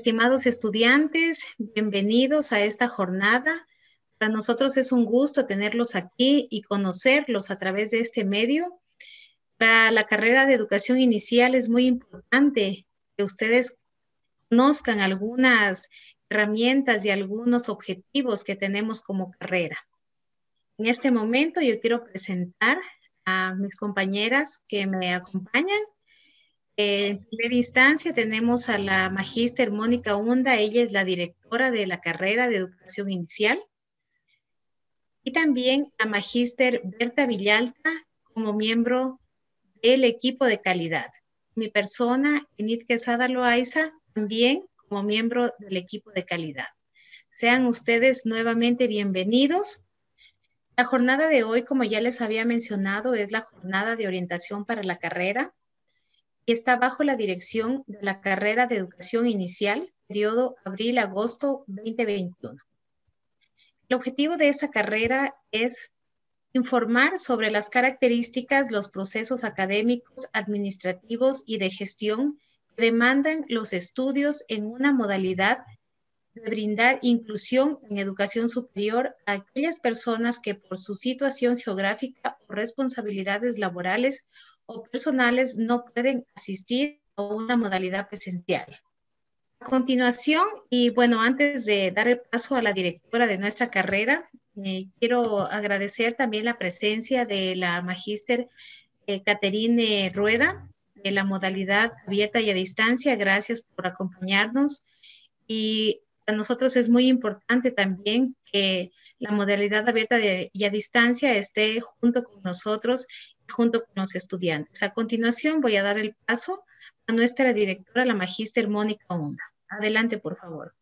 Estimados estudiantes, bienvenidos a esta jornada. Para nosotros es un gusto tenerlos aquí y conocerlos a través de este medio. Para la carrera de educación inicial es muy importante que ustedes conozcan algunas herramientas y algunos objetivos que tenemos como carrera. En este momento yo quiero presentar a mis compañeras que me acompañan en primera instancia tenemos a la magíster Mónica Hunda, ella es la directora de la carrera de educación inicial. Y también a magíster Berta Villalta como miembro del equipo de calidad. Mi persona, Enid Quesada Loaiza, también como miembro del equipo de calidad. Sean ustedes nuevamente bienvenidos. La jornada de hoy, como ya les había mencionado, es la jornada de orientación para la carrera y está bajo la dirección de la carrera de educación inicial, periodo abril-agosto 2021. El objetivo de esa carrera es informar sobre las características, los procesos académicos, administrativos y de gestión que demandan los estudios en una modalidad de brindar inclusión en educación superior a aquellas personas que por su situación geográfica o responsabilidades laborales personales no pueden asistir a una modalidad presencial. A continuación, y bueno, antes de dar el paso a la directora de nuestra carrera, eh, quiero agradecer también la presencia de la magíster eh, Caterine Rueda de la modalidad abierta y a distancia. Gracias por acompañarnos. Y para nosotros es muy importante también que la modalidad abierta y a distancia esté junto con nosotros junto con los estudiantes. A continuación voy a dar el paso a nuestra directora, la magíster Mónica Onda. Adelante, por favor.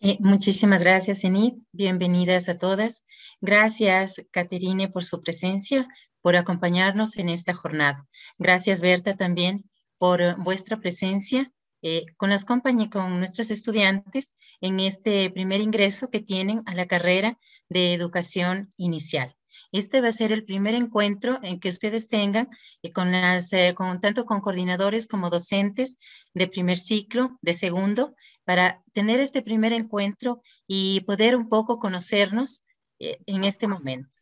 Eh, muchísimas gracias, Enid. Bienvenidas a todas. Gracias, Caterine, por su presencia, por acompañarnos en esta jornada. Gracias, Berta, también por eh, vuestra presencia eh, con las compañías, con nuestros estudiantes en este primer ingreso que tienen a la carrera de educación inicial. Este va a ser el primer encuentro en que ustedes tengan eh, con las, eh, tanto con coordinadores como docentes de primer ciclo, de segundo, para tener este primer encuentro y poder un poco conocernos eh, en este momento.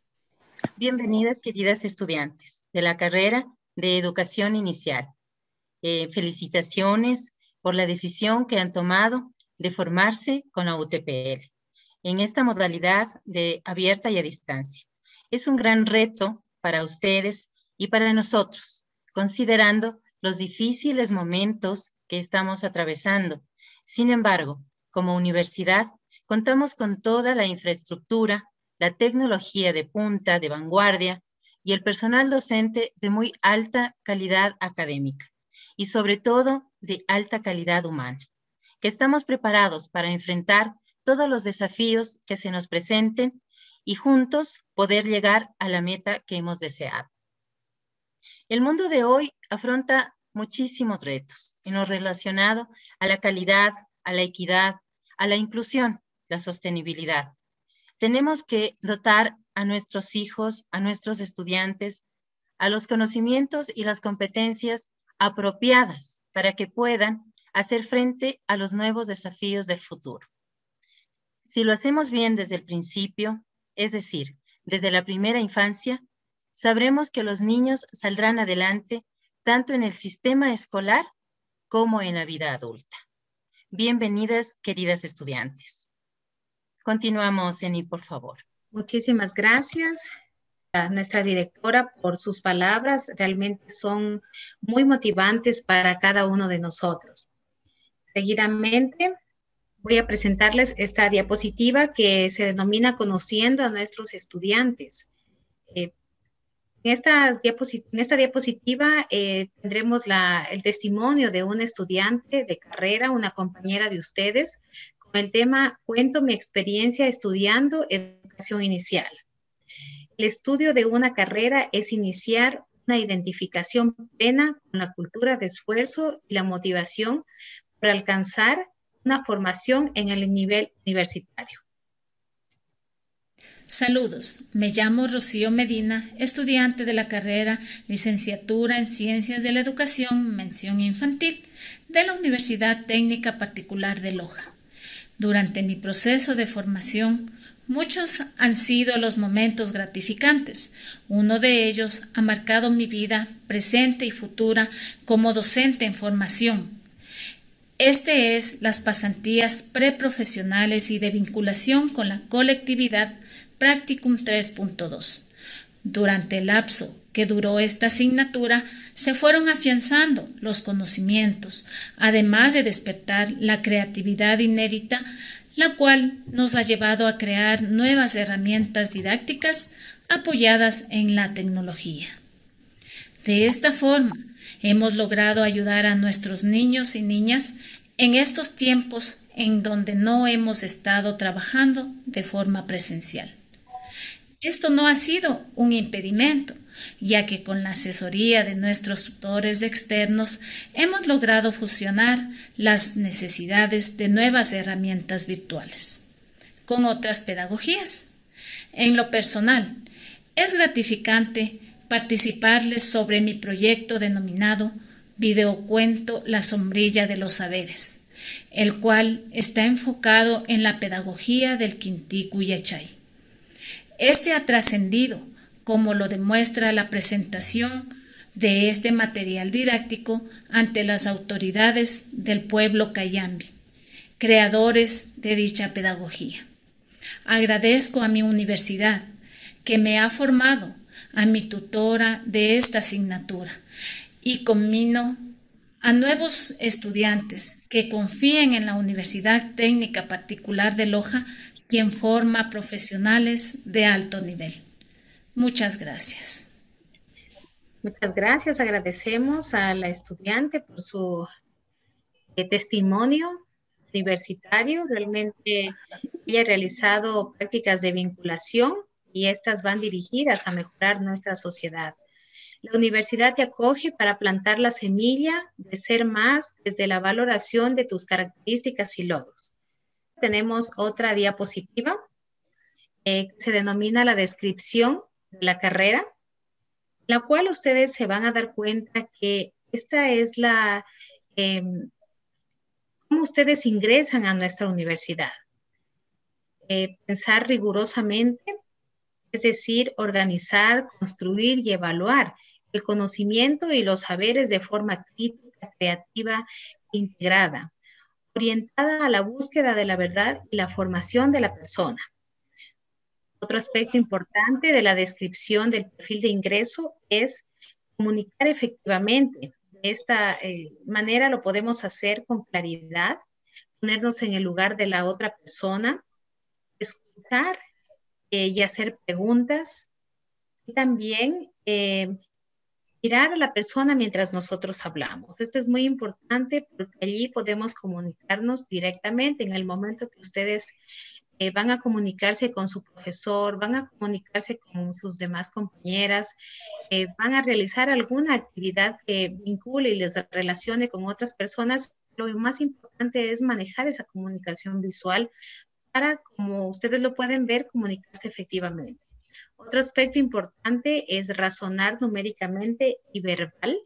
Bienvenidas, queridas estudiantes de la carrera de educación inicial. felicitaciones por la decisión que han tomado de formarse con la UTPL en esta modalidad de abierta y a distancia. Es un gran reto para ustedes y para nosotros, considerando los difíciles momentos que estamos atravesando. Sin embargo, como universidad, contamos con toda la infraestructura, la tecnología de punta, de vanguardia y el personal docente de muy alta calidad académica y sobre todo de alta calidad humana, que estamos preparados para enfrentar todos los desafíos que se nos presenten y juntos poder llegar a la meta que hemos deseado. El mundo de hoy afronta muchísimos retos en lo relacionado a la calidad, a la equidad, a la inclusión, la sostenibilidad. Tenemos que dotar a nuestros hijos, a nuestros estudiantes, a los conocimientos y las competencias apropiadas para que puedan hacer frente a los nuevos desafíos del futuro. Si lo hacemos bien desde el principio, es decir, desde la primera infancia, sabremos que los niños saldrán adelante tanto en el sistema escolar como en la vida adulta. Bienvenidas, queridas estudiantes. Continuamos, Enid, por favor. Muchísimas gracias a nuestra directora por sus palabras. Realmente son muy motivantes para cada uno de nosotros. Seguidamente, voy a presentarles esta diapositiva que se denomina Conociendo a nuestros estudiantes. Eh, en, esta diapositiva eh, tendremos el testimonio de un estudiante de carrera, una compañera de ustedes, con el tema Cuento mi experiencia estudiando educación inicial. El estudio de una carrera es iniciar una identificación plena con la cultura de esfuerzo y la motivación para alcanzar una formación en el nivel universitario. Saludos, me llamo Rocío Medina, estudiante de la carrera Licenciatura en Ciencias de la Educación, Mención Infantil, de la Universidad Técnica Particular de Loja. Durante mi proceso de formación, muchos han sido los momentos gratificantes. Uno de ellos ha marcado mi vida presente y futura como docente en formación. Este es las pasantías preprofesionales y de vinculación con la colectividad Practicum 3.2. Durante el lapso que duró esta asignatura, se fueron afianzando los conocimientos, además de despertar la creatividad inédita, la cual nos ha llevado a crear nuevas herramientas didácticas apoyadas en la tecnología. De esta forma, hemos logrado ayudar a nuestros niños y niñas en estos tiempos en donde no hemos estado trabajando de forma presencial. Esto no ha sido un impedimento, ya que con la asesoría de nuestros tutores externos hemos logrado fusionar las necesidades de nuevas herramientas virtuales con otras pedagogías. En lo personal, es gratificante participarles sobre mi proyecto denominado Videocuento La sombrilla de los saberes, el cual está enfocado en la pedagogía del Quintico y Yachay. Este ha trascendido, como lo demuestra la presentación de este material didáctico ante las autoridades del pueblo Cayambi, creadores de dicha pedagogía. Agradezco a mi universidad que me ha formado, a mi tutora de esta asignatura y conmino a nuevos estudiantes que confíen en la Universidad Técnica Particular de Loja quien forma profesionales de alto nivel. Muchas gracias. Muchas gracias. Agradecemos a la estudiante por su eh, testimonio universitario. Realmente ella ha realizado prácticas de vinculación y estas van dirigidas a mejorar nuestra sociedad. La universidad te acoge para plantar la semilla de ser más desde la valoración de tus características y logros tenemos otra diapositiva eh, que se denomina la descripción de la carrera, la cual ustedes se van a dar cuenta que esta es la, eh, cómo ustedes ingresan a nuestra universidad. Eh, pensar rigurosamente, es decir, organizar, construir y evaluar el conocimiento y los saberes de forma crítica, creativa, integrada orientada a la búsqueda de la verdad y la formación de la persona. Otro aspecto importante de la descripción del perfil de ingreso es comunicar efectivamente. De esta eh, manera lo podemos hacer con claridad, ponernos en el lugar de la otra persona, escuchar eh, y hacer preguntas y también eh, mirar a la persona mientras nosotros hablamos. Esto es muy importante porque allí podemos comunicarnos directamente en el momento que ustedes eh, van a comunicarse con su profesor, van a comunicarse con sus demás compañeras, van a realizar alguna actividad que vincule y les relacione con otras personas. Lo más importante es manejar esa comunicación visual para, como ustedes lo pueden ver, comunicarse efectivamente. Otro aspecto importante es razonar numéricamente y verbal,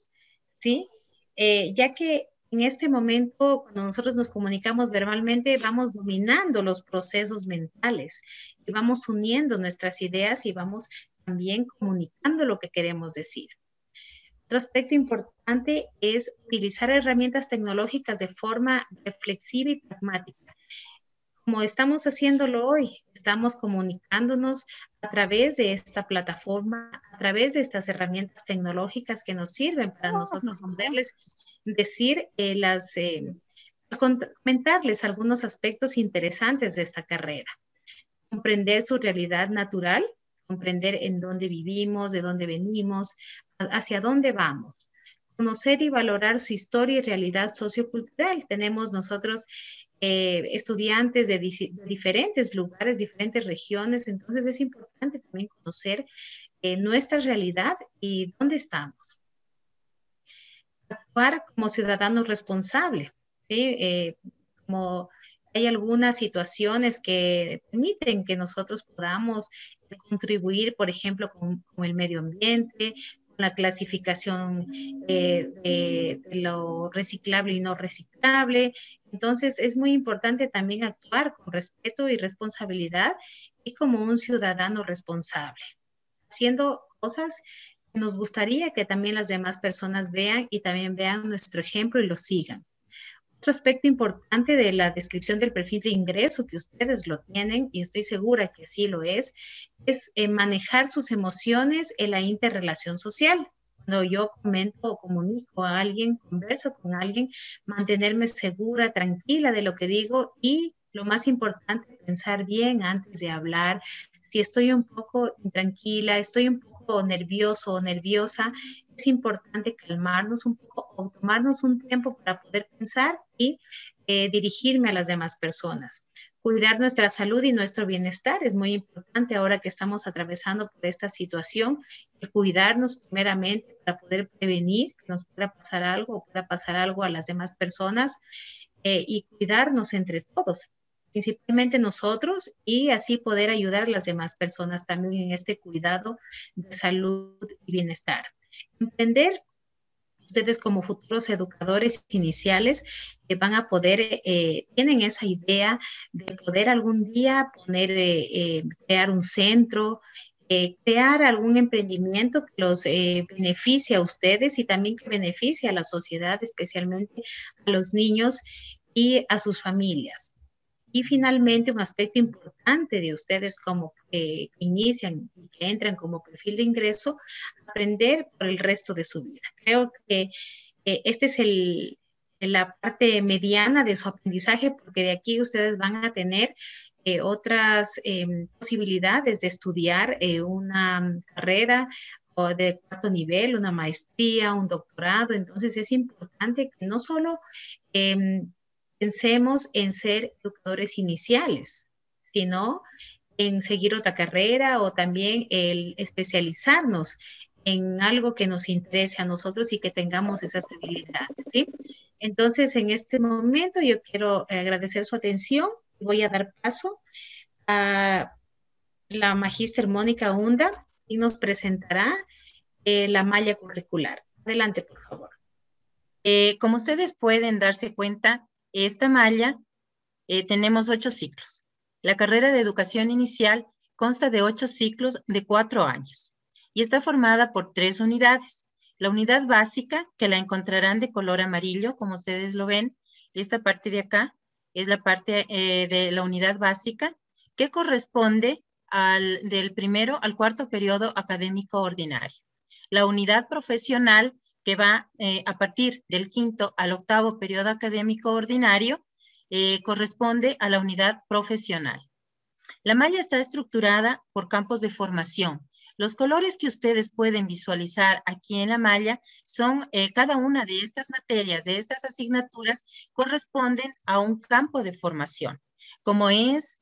¿sí? Eh, ya que en este momento, cuando nosotros nos comunicamos verbalmente, vamos dominando los procesos mentales y vamos uniendo nuestras ideas y vamos también comunicando lo que queremos decir. Otro aspecto importante es utilizar herramientas tecnológicas de forma reflexiva y pragmática como estamos haciéndolo hoy, estamos comunicándonos a través de esta plataforma, a través de estas herramientas tecnológicas que nos sirven para nosotros poderles decir eh, las, eh, comentarles algunos aspectos interesantes de esta carrera. Comprender su realidad natural, comprender en dónde vivimos, de dónde venimos, hacia dónde vamos conocer y valorar su historia y realidad sociocultural. Tenemos nosotros eh, estudiantes de, diferentes lugares, diferentes regiones, entonces es importante también conocer eh, nuestra realidad y dónde estamos. Actuar como ciudadanos responsables, eh, como hay algunas situaciones que permiten que nosotros podamos contribuir, por ejemplo, con, el medio ambiente, con la clasificación eh, de, lo reciclable y no reciclable. Entonces, es muy importante también actuar con respeto y responsabilidad y como un ciudadano responsable, haciendo cosas que nos gustaría que también las demás personas vean y también vean nuestro ejemplo y lo sigan. Otro aspecto importante de la descripción del perfil de ingreso que ustedes lo tienen, y estoy segura que sí lo es, es eh, manejar sus emociones en la interrelación social. Cuando yo comento o comunico a alguien, converso con alguien, mantenerme segura, tranquila de lo que digo y lo más importante, pensar bien antes de hablar. Si estoy un poco intranquila, estoy un poco nervioso o nerviosa, es importante calmarnos un poco o tomarnos un tiempo para poder pensar y eh, dirigirme a las demás personas. Cuidar nuestra salud y nuestro bienestar es muy importante ahora que estamos atravesando por esta situación. El cuidarnos primeramente para poder prevenir que nos pueda pasar algo o pueda pasar algo a las demás personas eh, y cuidarnos entre todos principalmente nosotros y así poder ayudar a las demás personas también en este cuidado de salud y bienestar entender ustedes como futuros educadores iniciales que van a poder, eh, tienen esa idea de poder algún día poner, eh, eh, crear un centro, crear algún emprendimiento que los beneficie a ustedes y también que beneficie a la sociedad, especialmente a los niños y a sus familias. Y finalmente, un aspecto importante de ustedes como que inician y que entran como perfil de ingreso, aprender por el resto de su vida. Creo que eh, este es el, la parte mediana de su aprendizaje, porque de aquí ustedes van a tener eh, otras em, posibilidades de estudiar eh, una carrera o de cuarto nivel, una maestría, un doctorado. Entonces es importante que no solo em, pensemos en ser educadores iniciales, sino en seguir otra carrera o también el especializarnos en algo que nos interese a nosotros y que tengamos esas habilidades, ¿sí? Entonces, en este momento yo quiero agradecer su atención voy a dar paso a la magíster Mónica Hunda y nos presentará eh, la malla curricular. Adelante, por favor. Eh, como ustedes pueden darse cuenta, esta malla eh, tenemos ocho ciclos. La carrera de educación inicial consta de ocho ciclos de cuatro años y está formada por tres unidades. La unidad básica, que la encontrarán de color amarillo, como ustedes lo ven, esta parte de acá es la parte eh, de la unidad básica, que corresponde al, del primero al cuarto periodo académico ordinario. La unidad profesional que va eh, a partir del quinto al octavo periodo académico ordinario, eh, corresponde a la unidad profesional. La malla está estructurada por campos de formación. Los colores que ustedes pueden visualizar aquí en la malla son eh, cada una de estas materias, de estas asignaturas, corresponden a un campo de formación, como es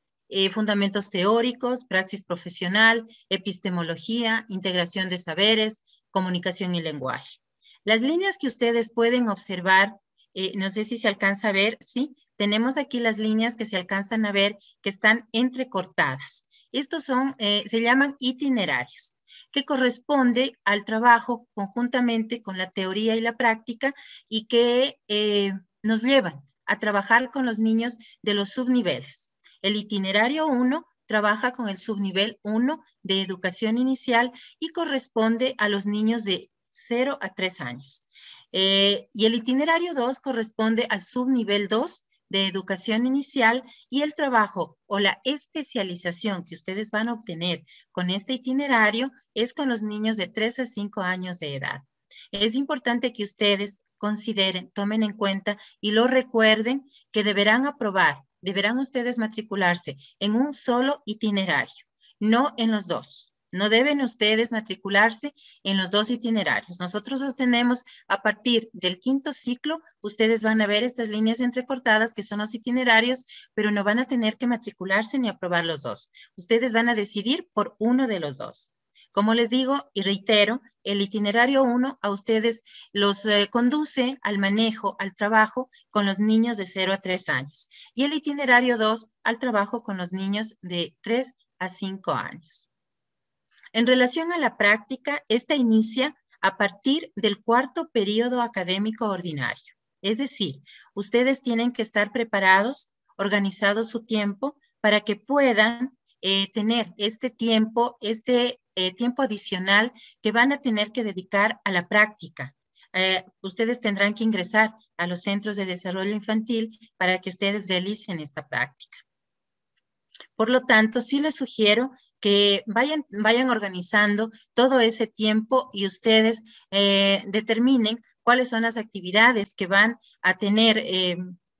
fundamentos teóricos, praxis profesional, epistemología, integración de saberes, comunicación y lenguaje. Las líneas que ustedes pueden observar, eh, no sé si se alcanza a ver, sí, tenemos aquí las líneas que se alcanzan a ver que están entrecortadas. Estos son, eh, se llaman itinerarios, que corresponde al trabajo conjuntamente con la teoría y la práctica y que eh, nos llevan a trabajar con los niños de los subniveles. El itinerario 1 trabaja con el subnivel 1 de educación inicial y corresponde a los niños de 0 a 3 años. Eh, y el itinerario 2 corresponde al subnivel 2 de educación inicial y el trabajo o la especialización que ustedes van a obtener con este itinerario es con los niños de 3 a 5 años de edad. Es importante que ustedes consideren, tomen en cuenta y lo recuerden que deberán aprobar, deberán ustedes matricularse en un solo itinerario, no en los dos. No deben ustedes matricularse en los dos itinerarios. Nosotros los tenemos a partir del quinto ciclo. Ustedes van a ver estas líneas entrecortadas que son los itinerarios, pero no van a tener que matricularse ni aprobar los dos. Ustedes van a decidir por uno de los dos. Como les digo y reitero, el itinerario 1 a ustedes los eh, conduce al manejo, al trabajo con los niños de 0 a 3 años y el itinerario 2 al trabajo con los niños de 3 a 5 años. En relación a la práctica, esta inicia a partir del cuarto periodo académico ordinario. Es decir, ustedes tienen que estar preparados, organizados su tiempo para que puedan eh, tener este tiempo, este eh, tiempo adicional que van a tener que dedicar a la práctica. Eh, ustedes tendrán que ingresar a los centros de desarrollo infantil para que ustedes realicen esta práctica. Por lo tanto, sí les sugiero que vayan, vayan organizando todo ese tiempo y ustedes determinen cuáles son las actividades que van a tener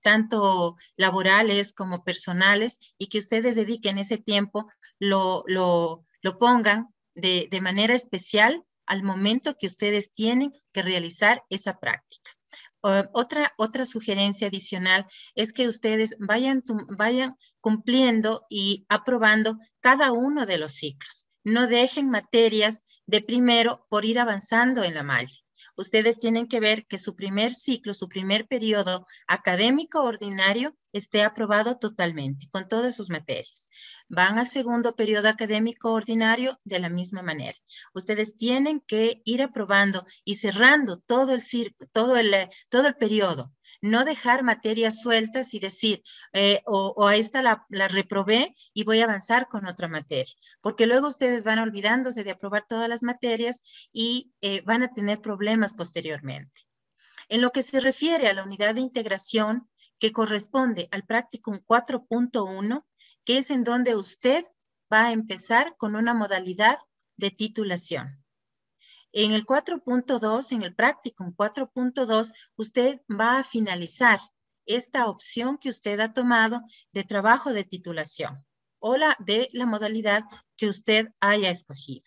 tanto laborales como personales, y que ustedes dediquen ese tiempo, lo, lo, pongan de, de manera especial al momento que ustedes tienen que realizar esa práctica. Otra, otra sugerencia adicional es que ustedes vayan, vayan cumpliendo y aprobando cada uno de los ciclos. No dejen materias de primero por ir avanzando en la malla ustedes tienen que ver que su primer ciclo, su primer periodo académico ordinario esté aprobado totalmente, con todas sus materias. Van al segundo periodo académico ordinario de la misma manera. Ustedes tienen que ir aprobando y cerrando todo el, todo el, todo el periodo no dejar materias sueltas y decir, eh, o, a esta la, reprobé y voy a avanzar con otra materia, porque luego ustedes van olvidándose de aprobar todas las materias y eh, van a tener problemas posteriormente. En lo que se refiere a la unidad de integración que corresponde al práctico 4.1, que es en donde usted va a empezar con una modalidad de titulación. En el 4.2, en el práctico 4.2, usted va a finalizar esta opción que usted ha tomado de trabajo de titulación o la de la modalidad que usted haya escogido.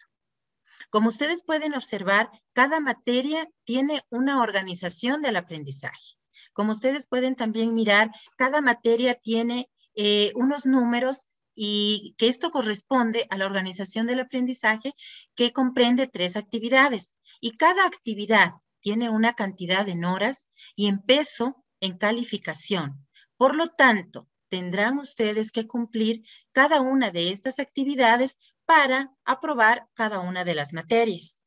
Como ustedes pueden observar, cada materia tiene una organización del aprendizaje. Como ustedes pueden también mirar, cada materia tiene eh, unos números y que esto corresponde a la organización del aprendizaje que comprende tres actividades y cada actividad tiene una cantidad en horas y en peso en calificación. Por lo tanto, tendrán ustedes que cumplir cada una de estas actividades para aprobar cada una de las materias.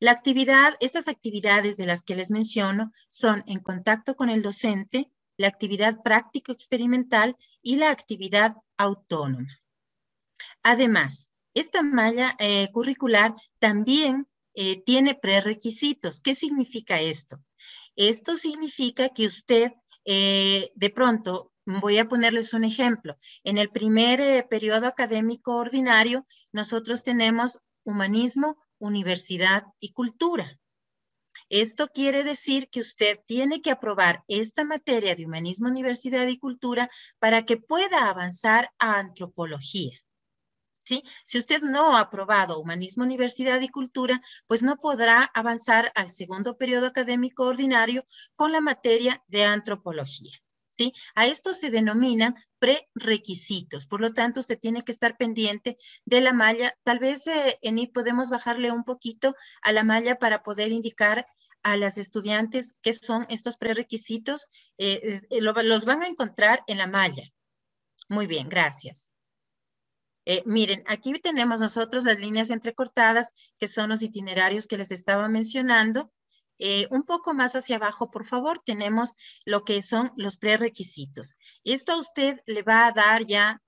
La actividad, estas actividades de las que les menciono son en contacto con el docente, la actividad práctico-experimental y la actividad autónoma. Además, esta malla eh, curricular también eh, tiene prerequisitos. ¿Qué significa esto? Esto significa que usted eh, de pronto, voy a ponerles un ejemplo, en el primer periodo académico ordinario, nosotros tenemos humanismo, universidad y cultura. Esto quiere decir que usted tiene que aprobar esta materia de humanismo, universidad y cultura para que pueda avanzar a antropología. ¿Sí? Si usted no ha aprobado humanismo, universidad y cultura, pues no podrá avanzar al segundo periodo académico ordinario con la materia de antropología. ¿Sí? A esto se denominan prerequisitos. Por lo tanto, usted tiene que estar pendiente de la malla. Tal vez eh, en I podemos bajarle un poquito a la malla para poder indicar a las estudiantes qué son estos prerequisitos, eh, eh, los van a encontrar en la malla. Muy bien, gracias. Eh, miren, aquí tenemos nosotros las líneas entrecortadas, que son los itinerarios que les estaba mencionando. un poco más hacia abajo, por favor, tenemos lo que son los prerequisitos. Esto a usted le va a dar ya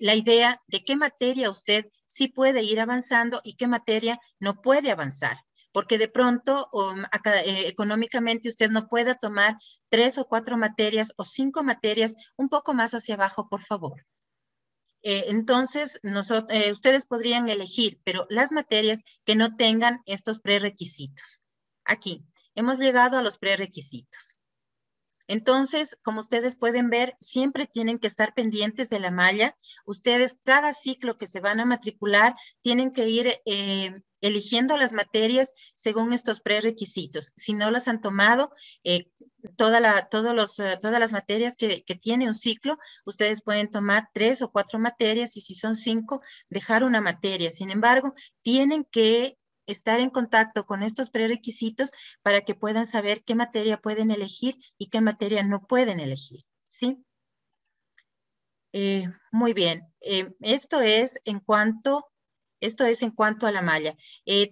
la idea de qué materia usted sí puede ir avanzando y qué materia no puede avanzar porque de pronto um, eh, económicamente usted no pueda tomar tres o cuatro materias o cinco materias un poco más hacia abajo, por favor. Eh, entonces, eh, ustedes podrían elegir, pero las materias que no tengan estos prerequisitos. Aquí, hemos llegado a los prerequisitos. Entonces, como ustedes pueden ver, siempre tienen que estar pendientes de la malla. Ustedes, cada ciclo que se van a matricular, tienen que ir eligiendo las materias según estos prerequisitos. Si no las han tomado, eh, toda la, eh, todas las materias que, que, tiene un ciclo, ustedes pueden tomar tres o cuatro materias y si son cinco, dejar una materia. Sin embargo, tienen que estar en contacto con estos prerequisitos para que puedan saber qué materia pueden elegir y qué materia no pueden elegir. ¿Sí? Eh, muy bien. Eh, esto es en cuanto, esto es en cuanto a la malla.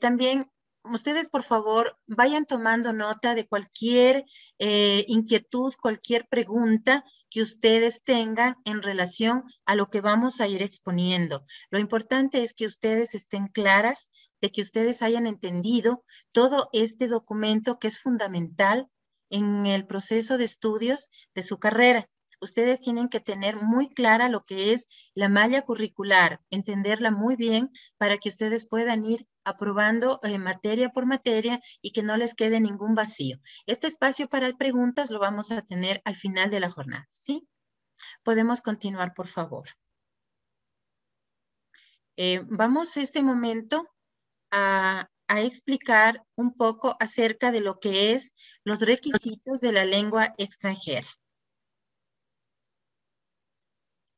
también ustedes por favor vayan tomando nota de cualquier eh, inquietud, cualquier pregunta que ustedes tengan en relación a lo que vamos a ir exponiendo. Lo importante es que ustedes estén claras de que ustedes hayan entendido todo este documento que es fundamental en el proceso de estudios de su carrera ustedes tienen que tener muy clara lo que es la malla curricular, entenderla muy bien para que ustedes puedan ir aprobando eh, materia por materia y que no les quede ningún vacío. Este espacio para preguntas lo vamos a tener al final de la jornada, ¿sí? Podemos continuar, por favor. Eh, vamos este momento a, a explicar un poco acerca de lo que es los requisitos de la lengua extranjera.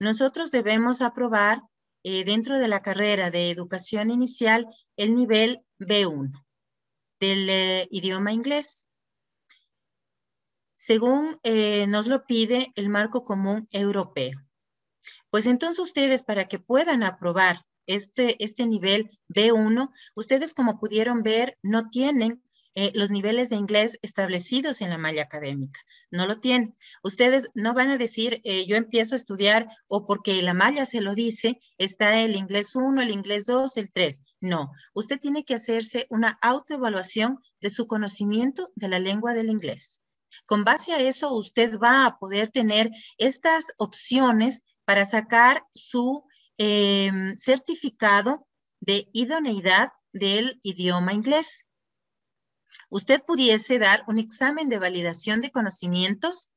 Nosotros debemos aprobar eh, dentro de la carrera de educación inicial el nivel B1 del eh, idioma inglés. Según eh, nos lo pide el marco común europeo. Pues entonces ustedes para que puedan aprobar este, este nivel B1, ustedes como pudieron ver no tienen eh, los niveles de inglés establecidos en la malla académica. No lo tienen. Ustedes no van a decir, eh, yo empiezo a estudiar o porque la malla se lo dice, está el inglés 1, el inglés 2, el 3. No, usted tiene que hacerse una autoevaluación de su conocimiento de la lengua del inglés. Con base a eso, usted va a poder tener estas opciones para sacar su em, certificado de idoneidad del idioma inglés usted pudiese dar un examen de validación de conocimientos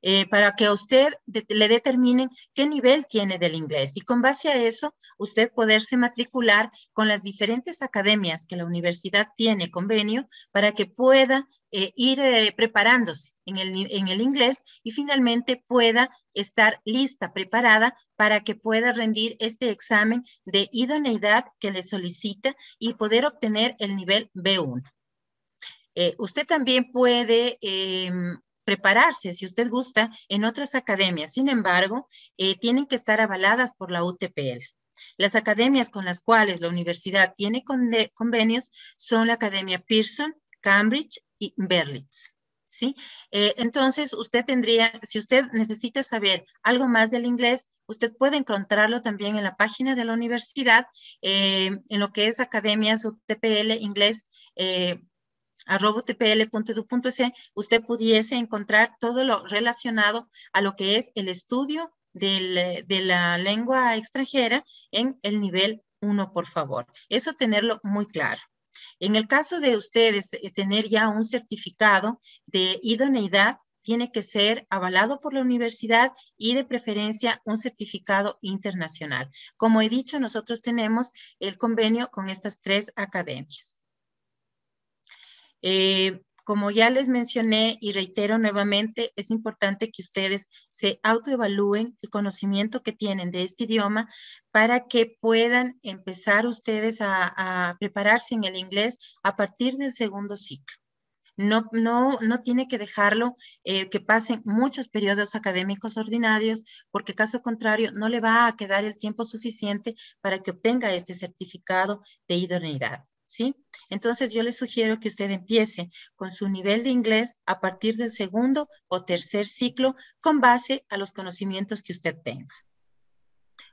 eh, para que usted le determinen qué nivel tiene del inglés y con base a eso usted poderse matricular con las diferentes academias que la universidad tiene convenio para que pueda eh, ir eh, preparándose en el, en el inglés y finalmente pueda estar lista, preparada para que pueda rendir este examen de idoneidad que le solicita y poder obtener el nivel B1. Eh, usted también puede em, prepararse, si usted gusta, en otras academias. Sin embargo, eh, tienen que estar avaladas por la UTPL. Las academias con las cuales la universidad tiene convenios son la Academia Pearson, Cambridge y Berlitz. ¿sí? Eh, entonces, usted tendría, si usted necesita saber algo más del inglés, usted puede encontrarlo también en la página de la universidad, en lo que es Academias UTPL Inglés arroba usted pudiese encontrar todo lo relacionado a lo que es el estudio de la lengua extranjera en el nivel 1, por favor. Eso tenerlo muy claro. En el caso de ustedes eh, tener ya un certificado de idoneidad, tiene que ser avalado por la universidad y de preferencia un certificado internacional. Como he dicho, nosotros tenemos el convenio con estas tres academias. Eh, como ya les mencioné y reitero nuevamente, es importante que ustedes se autoevalúen el conocimiento que tienen de este idioma para que puedan empezar ustedes a, prepararse en el inglés a partir del segundo ciclo. No, no, no tiene que dejarlo eh, que pasen muchos periodos académicos ordinarios, porque caso contrario no le va a quedar el tiempo suficiente para que obtenga este certificado de idoneidad. ¿sí? Entonces yo le sugiero que usted empiece con su nivel de inglés a partir del segundo o tercer ciclo con base a los conocimientos que usted tenga.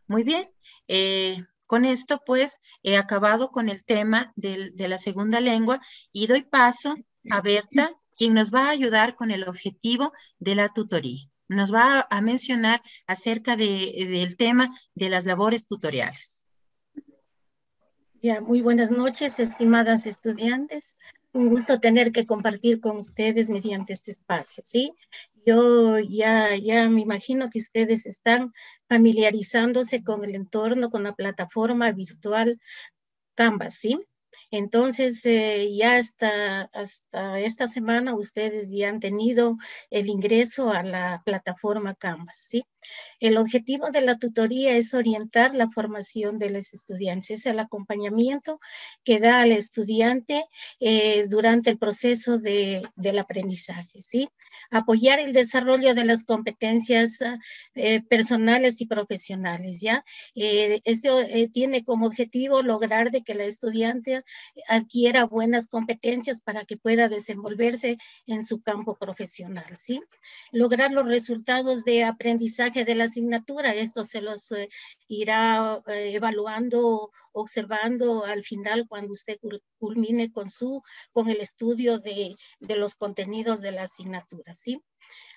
Muy bien. Eh, con esto, pues, he acabado con el tema de la segunda lengua y doy paso a Berta, quien nos va a ayudar con el objetivo de la tutoría. Nos va a, mencionar acerca del tema de las labores tutoriales muy buenas noches, estimadas estudiantes. Un gusto tener que compartir con ustedes mediante este espacio, ¿sí? Yo ya, ya me imagino que ustedes están familiarizándose con el entorno, con la plataforma virtual Canvas, ¿sí? Entonces, eh, ya hasta, hasta esta semana ustedes ya han tenido el ingreso a la plataforma Canvas, ¿sí? El objetivo de la tutoría es orientar la formación de los estudiantes, es el acompañamiento que da al estudiante eh, durante el proceso de, del aprendizaje, ¿sí? Apoyar el desarrollo de las competencias eh, personales y profesionales, ¿ya? esto tiene como objetivo lograr de que la estudiante adquiera buenas competencias para que pueda desenvolverse en su campo profesional, ¿sí? Lograr los resultados de aprendizaje de la asignatura, esto se los eh, irá eh, evaluando, observando al final cuando usted culmine con su, con el estudio de, de los contenidos de la asignatura, ¿sí?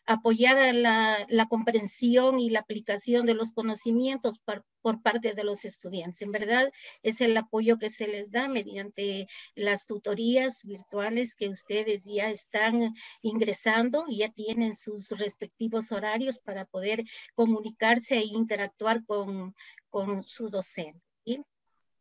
Apoyar a la, comprensión y la aplicación de los conocimientos por, parte de los estudiantes. En verdad, es el apoyo que se les da mediante las tutorías virtuales que ustedes ya están ingresando, ya tienen sus respectivos horarios para poder comunicarse e interactuar con, con su docente.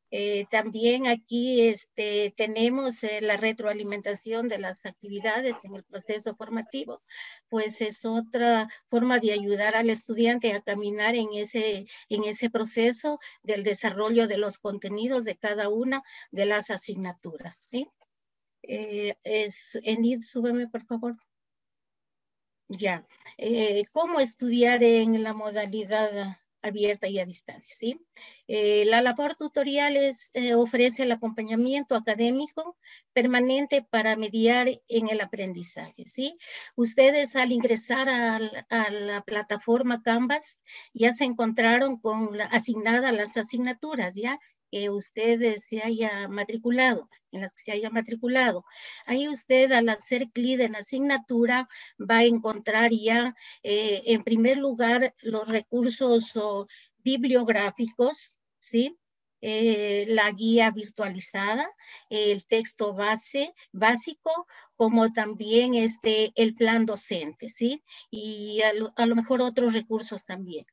Eh, también aquí este, tenemos eh, la retroalimentación de las actividades en el proceso formativo, pues es otra forma de ayudar al estudiante a caminar en ese, en ese proceso del desarrollo de los contenidos de cada una de las asignaturas. ¿sí? Eh, es, Enid, súbeme por favor. Ya. ¿Cómo estudiar en la modalidad abierta y a distancia, ¿sí? Eh, la labor tutorial eh, ofrece el acompañamiento académico permanente para mediar en el aprendizaje, ¿sí? Ustedes al ingresar a, la plataforma Canvas ya se encontraron con la, asignada las asignaturas, ¿ya? Que usted se haya matriculado, en las que se haya matriculado. Ahí usted al hacer clic en asignatura va a encontrar ya eh, en primer lugar los recursos bibliográficos, ¿sí? Eh, la guía virtualizada, el texto base básico, como también este, el plan docente, ¿sí? Y a lo mejor otros recursos también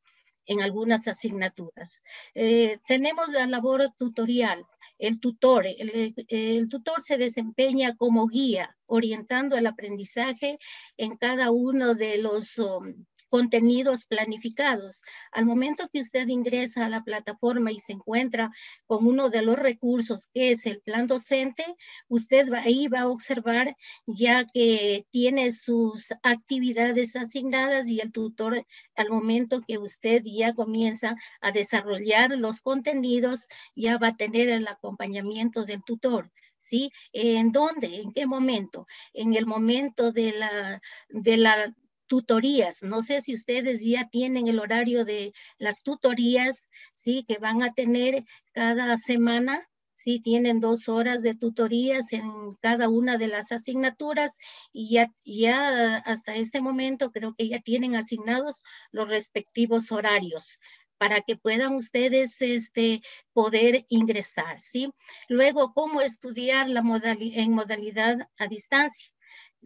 en algunas asignaturas. Eh, tenemos la labor tutorial. El tutor, el, tutor se desempeña como guía, orientando el aprendizaje en cada uno de los um, contenidos planificados. Al momento que usted ingresa a la plataforma y se encuentra con uno de los recursos que es el plan docente, usted va, ahí va a observar ya que tiene sus actividades asignadas y el tutor al momento que usted ya comienza a desarrollar los contenidos ya va a tener el acompañamiento del tutor. ¿sí? ¿En dónde? ¿En qué momento? En el momento de la, de la tutorías. No sé si ustedes ya tienen el horario de las tutorías, ¿sí? Que van a tener cada semana. Sí, tienen dos horas de tutorías en cada una de las asignaturas y ya, ya hasta este momento creo que ya tienen asignados los respectivos horarios para que puedan ustedes este, poder ingresar, ¿sí? Luego, ¿cómo estudiar la en modalidad a distancia?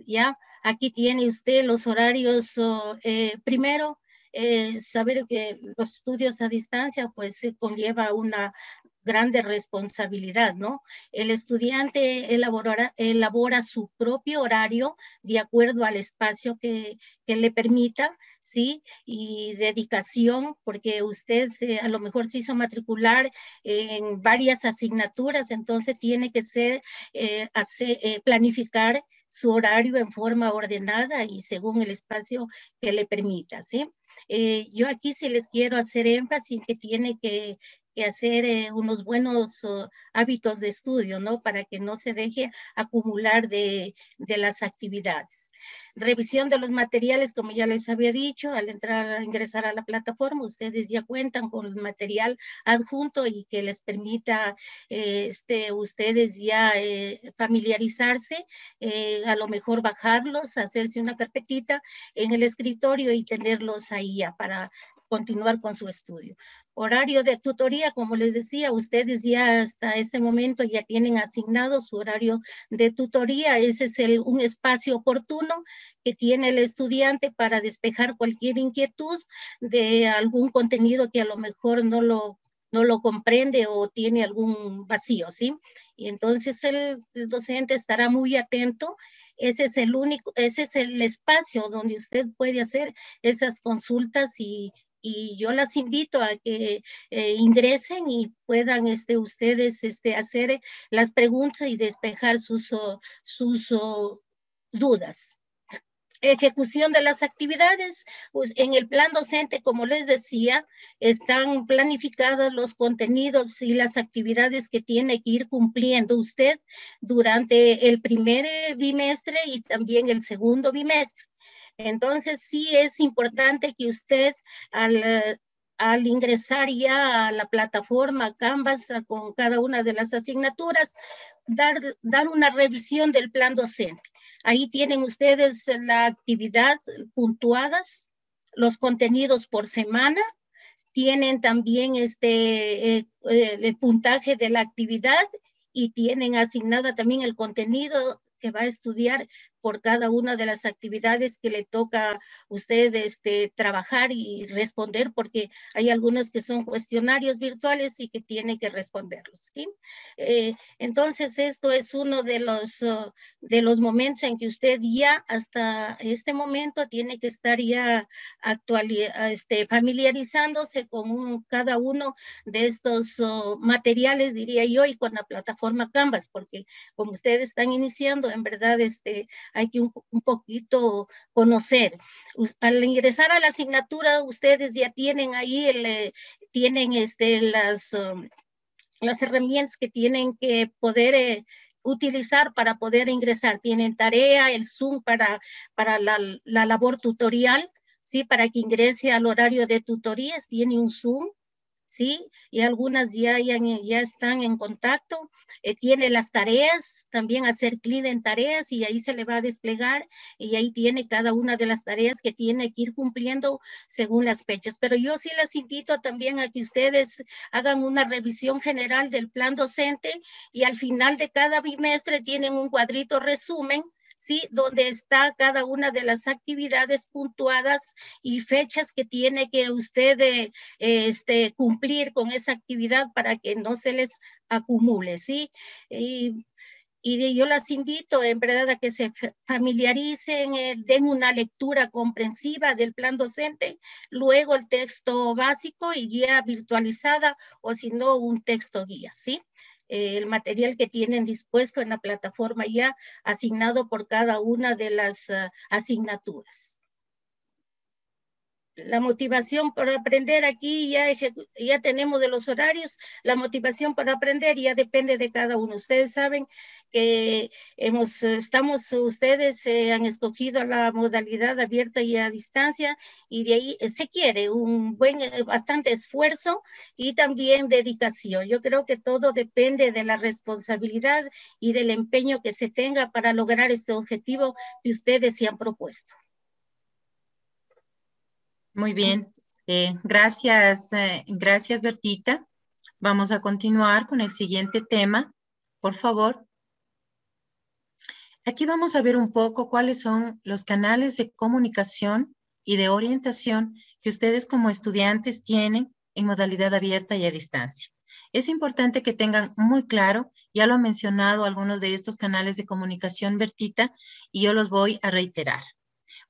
¿Ya? Aquí tiene usted los horarios, eh, primero, eh, saber que los estudios a distancia pues conlleva una grande responsabilidad, ¿no? El estudiante elaborará, elabora su propio horario de acuerdo al espacio que, que le permita, ¿sí? Y dedicación, porque usted a lo mejor se hizo matricular en varias asignaturas, entonces tiene que ser, eh, hacer, planificar su horario en forma ordenada y según el espacio que le permita, ¿sí? Eh, yo aquí sí les quiero hacer énfasis que tiene que hacer eh, unos buenos oh, hábitos de estudio, ¿no? Para que no se deje acumular de, de, las actividades. Revisión de los materiales, como ya les había dicho, al entrar a ingresar a la plataforma, ustedes ya cuentan con el material adjunto y que les permita eh, este, ustedes ya eh, familiarizarse, a lo mejor bajarlos, hacerse una carpetita en el escritorio y tenerlos ahí ya para continuar con su estudio. Horario de tutoría, como les decía, ustedes ya hasta este momento ya tienen asignado su horario de tutoría. Ese es un espacio oportuno que tiene el estudiante para despejar cualquier inquietud de algún contenido que a lo mejor no lo no lo comprende o tiene algún vacío, ¿sí? Y entonces el, docente estará muy atento. Ese es el único, ese es el espacio donde usted puede hacer esas consultas y, yo las invito a que eh, ingresen y puedan este, ustedes este, hacer las preguntas y despejar sus, dudas ejecución de las actividades. Pues en el plan docente, como les decía, están planificados los contenidos y las actividades que tiene que ir cumpliendo usted durante el primer bimestre y también el segundo bimestre. Entonces, sí es importante que usted al, ingresar ya a la plataforma Canvas con cada una de las asignaturas, dar, dar una revisión del plan docente. Ahí tienen ustedes la actividad puntuadas, los contenidos por semana, tienen también este, eh, el puntaje de la actividad y tienen asignada también el contenido que va a estudiar por cada una de las actividades que le toca a usted este, trabajar y responder, porque hay algunas que son cuestionarios virtuales y que tiene que responderlos. ¿sí? Eh, entonces, esto es uno de los, uh, de los momentos en que usted ya hasta este momento tiene que estar ya este, familiarizándose con cada uno de estos uh, materiales, diría yo, y con la plataforma Canvas, porque como ustedes están iniciando, en verdad, este, hay que un, poquito conocer. Al ingresar a la asignatura, ustedes ya tienen ahí, eh, tienen este, las, um, las herramientas que tienen que poder... Eh, utilizar para poder ingresar. Tienen tarea, el Zoom para, para la, la labor tutorial, ¿sí? Para que ingrese al horario de tutorías, tiene un Zoom. ¿Sí? Y algunas ya, ya, ya están en contacto. Eh, tiene las tareas, también hacer clic en tareas y ahí se le va a desplegar y ahí tiene cada una de las tareas que tiene que ir cumpliendo según las fechas. Pero yo sí les invito también a que ustedes hagan una revisión general del plan docente y al final de cada bimestre tienen un cuadrito resumen ¿sí? Donde está cada una de las actividades puntuadas y fechas que tiene que usted eh, este, cumplir con esa actividad para que no se les acumule, ¿sí? Y, yo las invito en verdad a que se familiaricen, eh, den una lectura comprensiva del plan docente, luego el texto básico y guía virtualizada o si no un texto guía, ¿sí? El material que tienen dispuesto en la plataforma ya asignado por cada una de las ah, asignaturas la motivación para aprender aquí ya, ya tenemos de los horarios, la motivación para aprender ya depende de cada uno. Ustedes saben que hemos, estamos, ustedes se han escogido la modalidad abierta y a distancia y de ahí se quiere un buen, eh, bastante esfuerzo y también dedicación. Yo creo que todo depende de la responsabilidad y del empeño que se tenga para lograr este objetivo que ustedes se han propuesto. Muy bien. Eh, gracias, eh, gracias Bertita. Vamos a continuar con el siguiente tema, por favor. Aquí vamos a ver un poco cuáles son los canales de comunicación y de orientación que ustedes como estudiantes tienen en modalidad abierta y a distancia. Es importante que tengan muy claro, ya lo ha mencionado algunos de estos canales de comunicación, Bertita, y yo los voy a reiterar.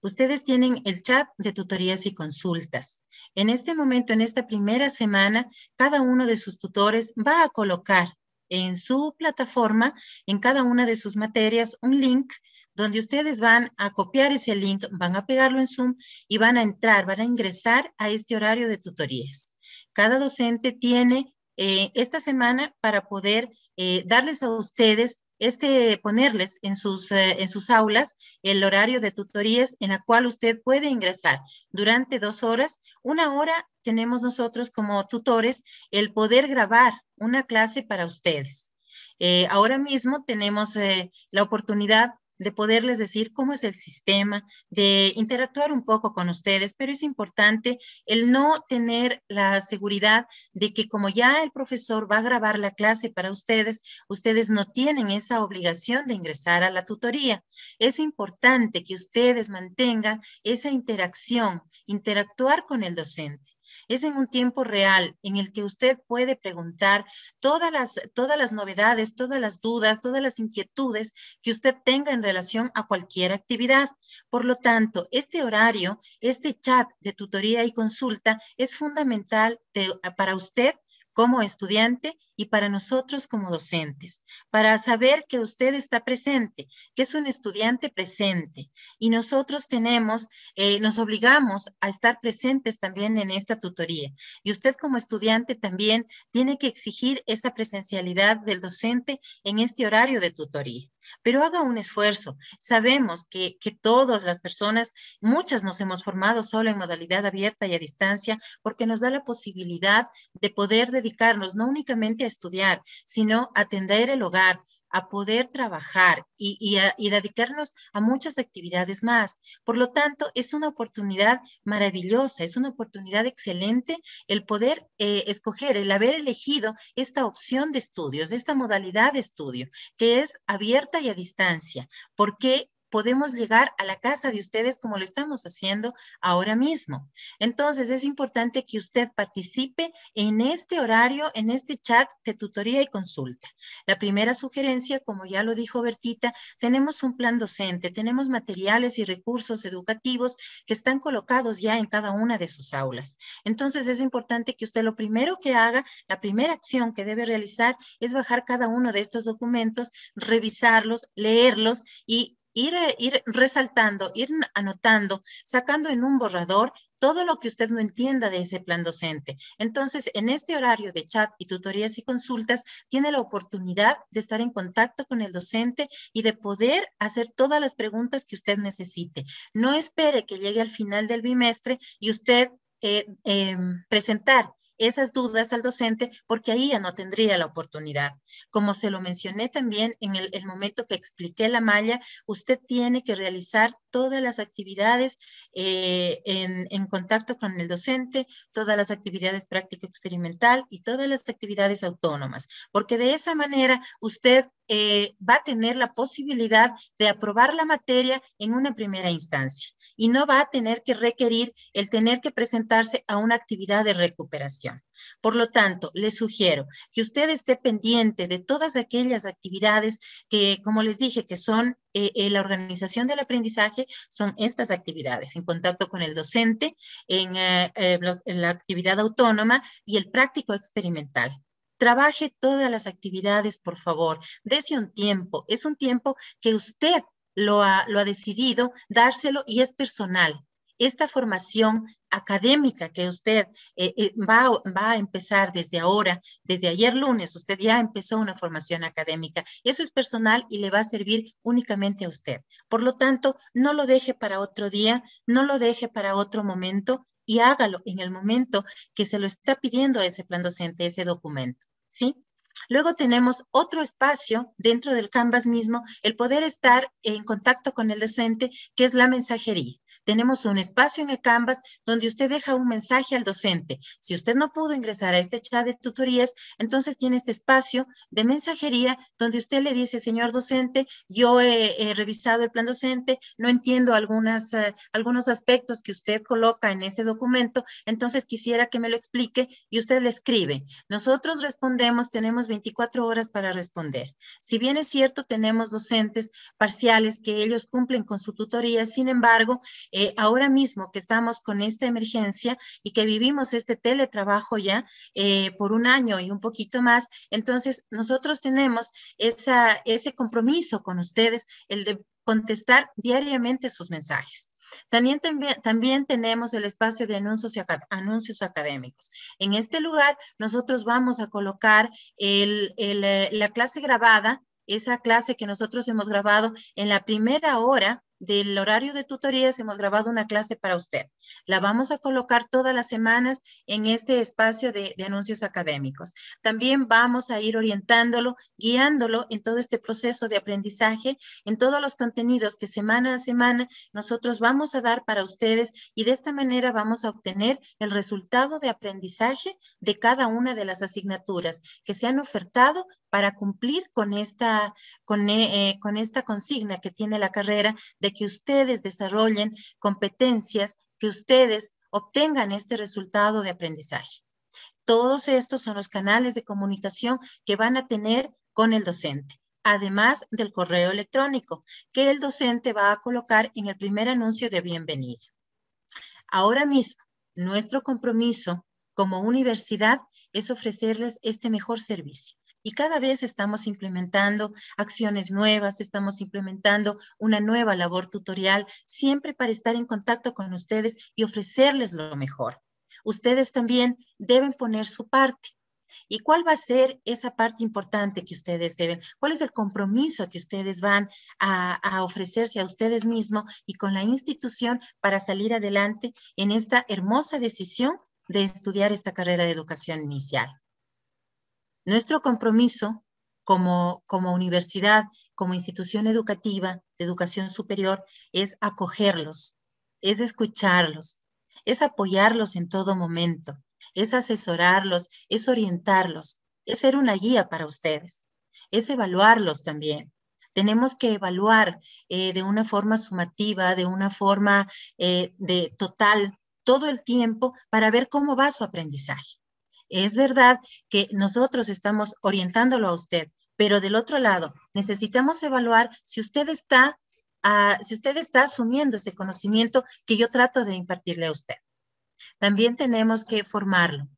Ustedes tienen el chat de tutorías y consultas. En este momento, en esta primera semana, cada uno de sus tutores va a colocar en su plataforma, en cada una de sus materias, un link donde ustedes van a copiar ese link, van a pegarlo en Zoom y van a entrar, van a ingresar a este horario de tutorías. Cada docente tiene eh, esta semana para poder eh, darles a ustedes este, ponerles en sus, eh, en sus aulas el horario de tutorías en la cual usted puede ingresar durante dos horas. Una hora tenemos nosotros como tutores el poder grabar una clase para ustedes. Eh, ahora mismo tenemos eh, la oportunidad de poderles decir cómo es el sistema, de interactuar un poco con ustedes, pero es importante el no tener la seguridad de que como ya el profesor va a grabar la clase para ustedes, ustedes no tienen esa obligación de ingresar a la tutoría. Es importante que ustedes mantengan esa interacción, interactuar con el docente. Es en un tiempo real en el que usted puede preguntar todas las, todas las novedades, todas las dudas, todas las inquietudes que usted tenga en relación a cualquier actividad. Por lo tanto, este horario, este chat de tutoría y consulta es fundamental para usted como estudiante y para nosotros como docentes, para saber que usted está presente, que es un estudiante presente. Y nosotros tenemos, eh, nos obligamos a estar presentes también en esta tutoría. Y usted como estudiante también tiene que exigir esa presencialidad del docente en este horario de tutoría pero haga un esfuerzo. Sabemos que, que todas las personas, muchas nos hemos formado solo en modalidad abierta y a distancia porque nos da la posibilidad de poder dedicarnos no únicamente a estudiar, sino a atender el hogar, a poder trabajar y, dedicarnos a muchas actividades más. Por lo tanto, es una oportunidad maravillosa, es una oportunidad excelente el poder eh, escoger, el haber elegido esta opción de estudios, esta modalidad de estudio, que es abierta y a distancia, porque podemos llegar a la casa de ustedes como lo estamos haciendo ahora mismo. Entonces, es importante que usted participe en este horario, en este chat de tutoría y consulta. La primera sugerencia, como ya lo dijo Bertita, tenemos un plan docente, tenemos materiales y recursos educativos que están colocados ya en cada una de sus aulas. Entonces, es importante que usted lo primero que haga, la primera acción que debe realizar es bajar cada uno de estos documentos, revisarlos, leerlos y eh, ir, resaltando, ir anotando, sacando en un borrador todo lo que usted no entienda de ese plan docente. Entonces, en este horario de chat y tutorías y consultas, tiene la oportunidad de estar en contacto con el docente y de poder hacer todas las preguntas que usted necesite. No espere que llegue al final del bimestre y usted eh, em, presentar esas dudas al docente porque ahí ya no tendría la oportunidad. Como se lo mencioné también en el, momento que expliqué la malla, usted tiene que realizar todas las actividades eh, en, contacto con el docente, todas las actividades práctico-experimental y todas las actividades autónomas, porque de esa manera usted eh, va a tener la posibilidad de aprobar la materia en una primera instancia y no va a tener que requerir el tener que presentarse a una actividad de recuperación. Por lo tanto, le sugiero que usted esté pendiente de todas aquellas actividades que, como les dije, que son eh, eh, la organización del aprendizaje, son estas actividades en contacto con el docente, en, en la actividad autónoma y el práctico experimental. Trabaje todas las actividades, por favor. Dese un tiempo. Es un tiempo que usted lo ha decidido dárselo y es personal. Esta formación académica que usted eh, eh, va, va, a empezar desde ahora, desde ayer lunes, usted ya empezó una formación académica. Eso es personal y le va a servir únicamente a usted. Por lo tanto, no lo deje para otro día, no lo deje para otro momento y hágalo en el momento que se lo está pidiendo ese plan docente, ese documento, ¿sí? Luego tenemos otro espacio dentro del Canvas mismo, el poder estar en contacto con el docente, que es la mensajería tenemos un espacio en el Canvas donde usted deja un mensaje al docente. Si usted no pudo ingresar a este chat de tutorías, entonces tiene este espacio de mensajería donde usted le dice, señor docente, yo he, revisado el plan docente, no entiendo algunas, eh, algunos aspectos que usted coloca en ese documento, entonces quisiera que me lo explique y usted le escribe. Nosotros respondemos, tenemos 24 horas para responder. Si bien es cierto, tenemos docentes parciales que ellos cumplen con su tutoría, sin embargo, ahora mismo que estamos con esta emergencia y que vivimos este teletrabajo ya eh, por un año y un poquito más, entonces nosotros tenemos esa, ese compromiso con ustedes, el de contestar diariamente sus mensajes. También, también, tenemos el espacio de anuncios, y anuncios académicos. En este lugar, nosotros vamos a colocar el, eh, la clase grabada, esa clase que nosotros hemos grabado en la primera hora del horario de tutorías hemos grabado una clase para usted. La vamos a colocar todas las semanas en este espacio de, anuncios académicos. También vamos a ir orientándolo, guiándolo en todo este proceso de aprendizaje, en todos los contenidos que semana a semana nosotros vamos a dar para ustedes y de esta manera vamos a obtener el resultado de aprendizaje de cada una de las asignaturas que se han ofertado para cumplir con esta, con, eh, con esta consigna que tiene la carrera de que ustedes desarrollen competencias, que ustedes obtengan este resultado de aprendizaje. Todos estos son los canales de comunicación que van a tener con el docente, además del correo electrónico que el docente va a colocar en el primer anuncio de bienvenida. Ahora mismo, nuestro compromiso como universidad es ofrecerles este mejor servicio. Y cada vez estamos implementando acciones nuevas, estamos implementando una nueva labor tutorial, siempre para estar en contacto con ustedes y ofrecerles lo mejor. Ustedes también deben poner su parte. ¿Y cuál va a ser esa parte importante que ustedes deben? ¿Cuál es el compromiso que ustedes van a, ofrecerse a ustedes mismos y con la institución para salir adelante en esta hermosa decisión de estudiar esta carrera de educación inicial? Nuestro compromiso como, como universidad, como institución educativa de educación superior, es acogerlos, es escucharlos, es apoyarlos en todo momento, es asesorarlos, es orientarlos, es ser una guía para ustedes, es evaluarlos también. Tenemos que evaluar eh, de una forma sumativa, de una forma eh, de total, todo el tiempo para ver cómo va su aprendizaje. Es verdad que nosotros estamos orientándolo a usted, pero del otro lado, necesitamos evaluar si usted está, uh, si usted está asumiendo ese conocimiento que yo trato de impartirle a usted. También tenemos que formarlo.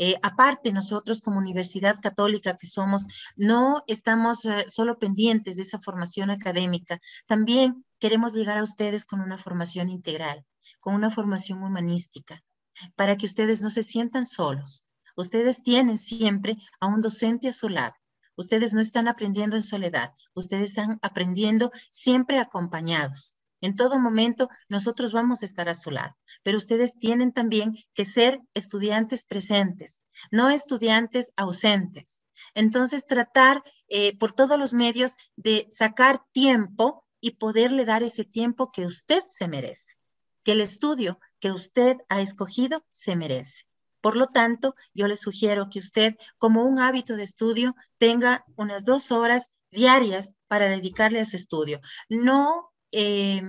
Eh, aparte, nosotros como Universidad Católica que somos, no estamos eh, solo pendientes de esa formación académica, también queremos llegar a ustedes con una formación integral, con una formación humanística, para que ustedes no se sientan solos, Ustedes tienen siempre a un docente a su lado. Ustedes no están aprendiendo en soledad, ustedes están aprendiendo siempre acompañados. En todo momento nosotros vamos a estar a su lado, pero ustedes tienen también que ser estudiantes presentes, no estudiantes ausentes. Entonces, tratar eh, por todos los medios de sacar tiempo y poderle dar ese tiempo que usted se merece, que el estudio que usted ha escogido se merece. Por lo tanto, yo le sugiero que usted, como un hábito de estudio, tenga unas dos horas diarias para dedicarle a su estudio. No, eh,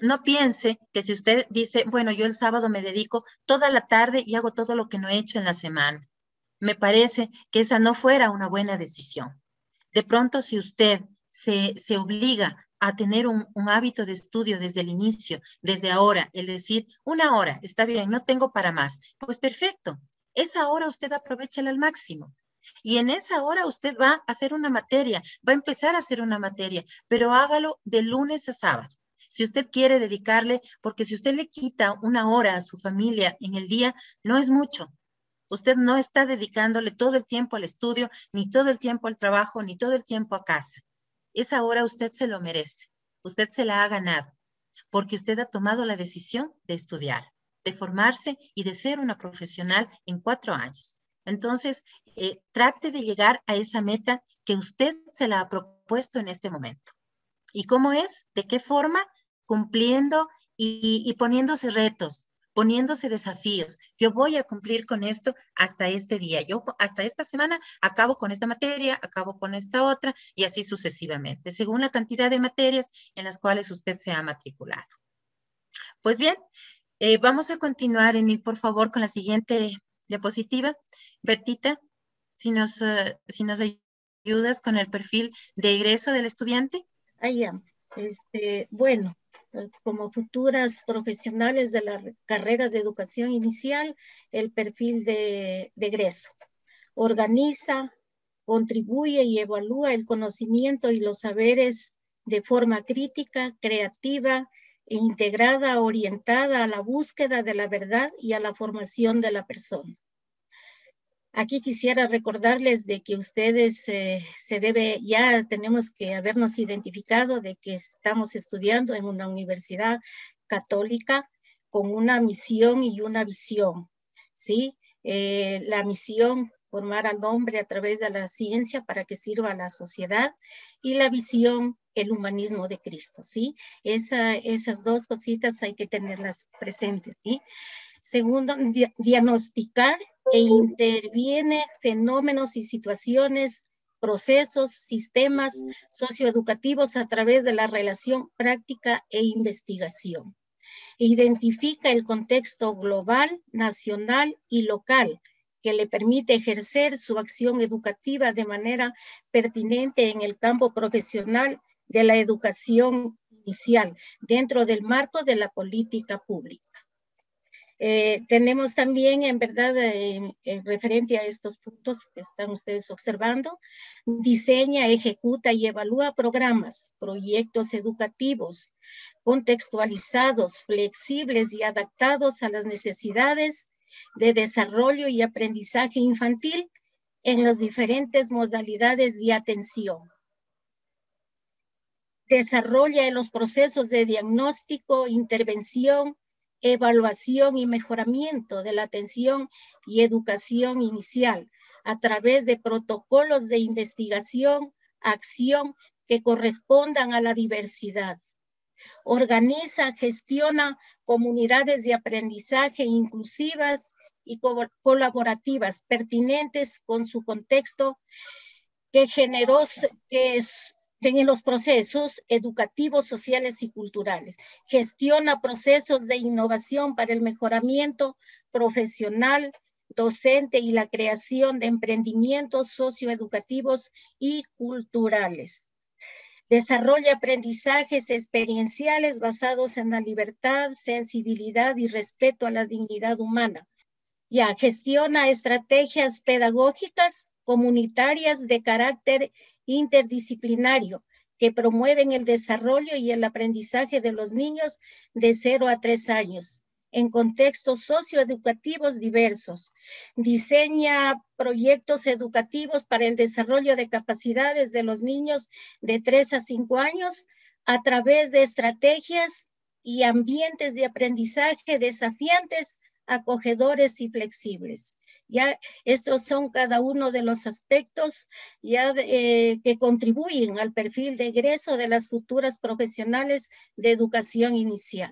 no piense que si usted dice, bueno, yo el sábado me dedico toda la tarde y hago todo lo que no he hecho en la semana. Me parece que esa no fuera una buena decisión. De pronto, si usted se, se obliga a tener un, hábito de estudio desde el inicio, desde ahora, el decir, una hora, está bien, no tengo para más. Pues perfecto, esa hora usted aprovechela al máximo. Y en esa hora usted va a hacer una materia, va a empezar a hacer una materia, pero hágalo de lunes a sábado. Si usted quiere dedicarle, porque si usted le quita una hora a su familia en el día, no es mucho. Usted no está dedicándole todo el tiempo al estudio, ni todo el tiempo al trabajo, ni todo el tiempo a casa esa hora usted se lo merece, usted se la ha ganado, porque usted ha tomado la decisión de estudiar, de formarse y de ser una profesional en cuatro años. Entonces, eh, trate de llegar a esa meta que usted se la ha propuesto en este momento. ¿Y cómo es? ¿De qué forma? Cumpliendo y, y poniéndose retos, poniéndose desafíos. Yo voy a cumplir con esto hasta este día. Yo hasta esta semana acabo con esta materia, acabo con esta otra y así sucesivamente, según la cantidad de materias en las cuales usted se ha matriculado. Pues bien, eh, vamos a continuar, en ir, por favor, con la siguiente diapositiva. Bertita, si nos, uh, si nos ayudas con el perfil de egreso del estudiante. Ahí. Este, bueno, como futuras profesionales de la carrera de educación inicial, el perfil de, egreso. Organiza, contribuye y evalúa el conocimiento y los saberes de forma crítica, creativa e integrada, orientada a la búsqueda de la verdad y a la formación de la persona. Aquí quisiera recordarles de que ustedes eh, se debe, ya tenemos que habernos identificado de que estamos estudiando en una universidad católica con una misión y una visión, ¿sí? Eh, la misión, formar al hombre a través de la ciencia para que sirva a la sociedad y la visión, el humanismo de Cristo, ¿sí? Esa, esas dos cositas hay que tenerlas presentes, ¿sí? Segundo, diagnosticar e interviene fenómenos y situaciones, procesos, sistemas socioeducativos a través de la relación práctica e investigación. Identifica el contexto global, nacional y local que le permite ejercer su acción educativa de manera pertinente en el campo profesional de la educación inicial dentro del marco de la política pública. Eh, tenemos también, en verdad, referente a estos puntos que están ustedes observando, diseña, ejecuta y evalúa programas, proyectos educativos contextualizados, flexibles y adaptados a las necesidades de desarrollo y aprendizaje infantil en las diferentes modalidades de atención. Desarrolla los procesos de diagnóstico, intervención, evaluación y mejoramiento de la atención y educación inicial a través de protocolos de investigación, acción que correspondan a la diversidad. Organiza, gestiona comunidades de aprendizaje inclusivas y colaborativas pertinentes con su contexto que generoso, que en los procesos educativos, sociales y culturales. Gestiona procesos de innovación para el mejoramiento profesional, docente y la creación de emprendimientos socioeducativos y culturales. Desarrolla aprendizajes experienciales basados en la libertad, sensibilidad y respeto a la dignidad humana. Ya, gestiona estrategias pedagógicas comunitarias de carácter interdisciplinario que promueven el desarrollo y el aprendizaje de los niños de 0 a 3 años en contextos socioeducativos diversos. Diseña proyectos educativos para el desarrollo de capacidades de los niños de 3 a 5 años a través de estrategias y ambientes de aprendizaje desafiantes, acogedores y flexibles. Ya estos son cada uno de los aspectos ya eh, que contribuyen al perfil de egreso de las futuras profesionales de educación inicial.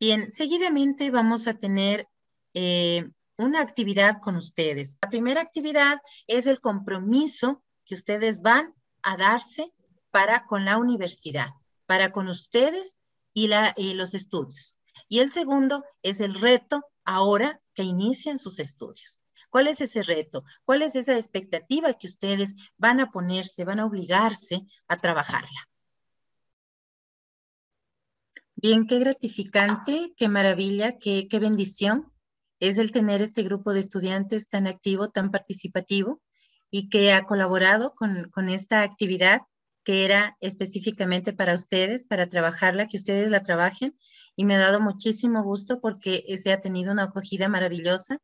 Bien, seguidamente vamos a tener eh, una actividad con ustedes. La primera actividad es el compromiso que ustedes van a darse para con la universidad, para con ustedes y, la, y los estudios. Y el segundo es el reto ahora que inician sus estudios. ¿Cuál es ese reto? ¿Cuál es esa expectativa que ustedes van a ponerse, van a obligarse a trabajarla? Bien, qué gratificante, qué maravilla, qué, qué bendición es el tener este grupo de estudiantes tan activo, tan participativo y que ha colaborado con, con esta actividad que era específicamente para ustedes, para trabajarla, que ustedes la trabajen y me ha dado muchísimo gusto porque se ha tenido una acogida maravillosa.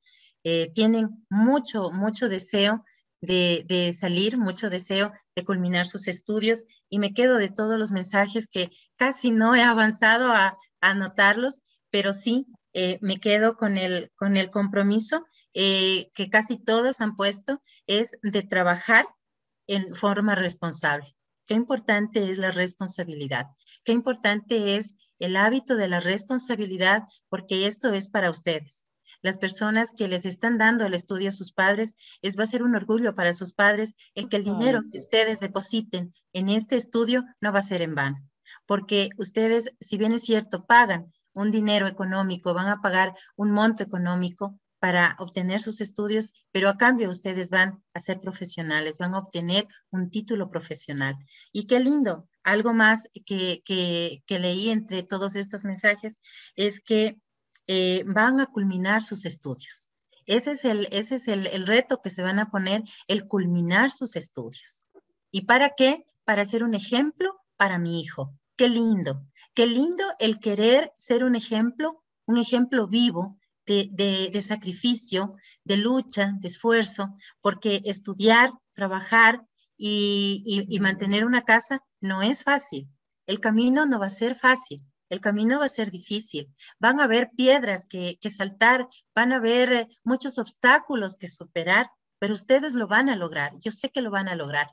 Eh, tienen mucho, mucho deseo de, de, salir, mucho deseo de culminar sus estudios y me quedo de todos los mensajes que casi no he avanzado a, anotarlos, pero sí eh, me quedo con el, con el compromiso eh, que casi todos han puesto, es de trabajar en forma responsable. Qué importante es la responsabilidad, qué importante es el hábito de la responsabilidad, porque esto es para ustedes. Las personas que les están dando el estudio a sus padres, es va a ser un orgullo para sus padres el que el dinero que ustedes depositen en este estudio no va a ser en vano, porque ustedes, si bien es cierto, pagan un dinero económico, van a pagar un monto económico, para obtener sus estudios, pero a cambio ustedes van a ser profesionales, van a obtener un título profesional. Y qué lindo, algo más que, que, leí entre todos estos mensajes es que eh, van a culminar sus estudios. Ese es, el, ese es el, el reto que se van a poner, el culminar sus estudios. ¿Y para qué? Para ser un ejemplo para mi hijo. Qué lindo, qué lindo el querer ser un ejemplo, un ejemplo vivo de, sacrificio, de lucha, de esfuerzo, porque estudiar, trabajar y, mantener una casa no es fácil. El camino no va a ser fácil, el camino va a ser difícil. Van a haber piedras que, que saltar, van a haber eh, muchos obstáculos que superar, pero ustedes lo van a lograr. Yo sé que lo van a lograr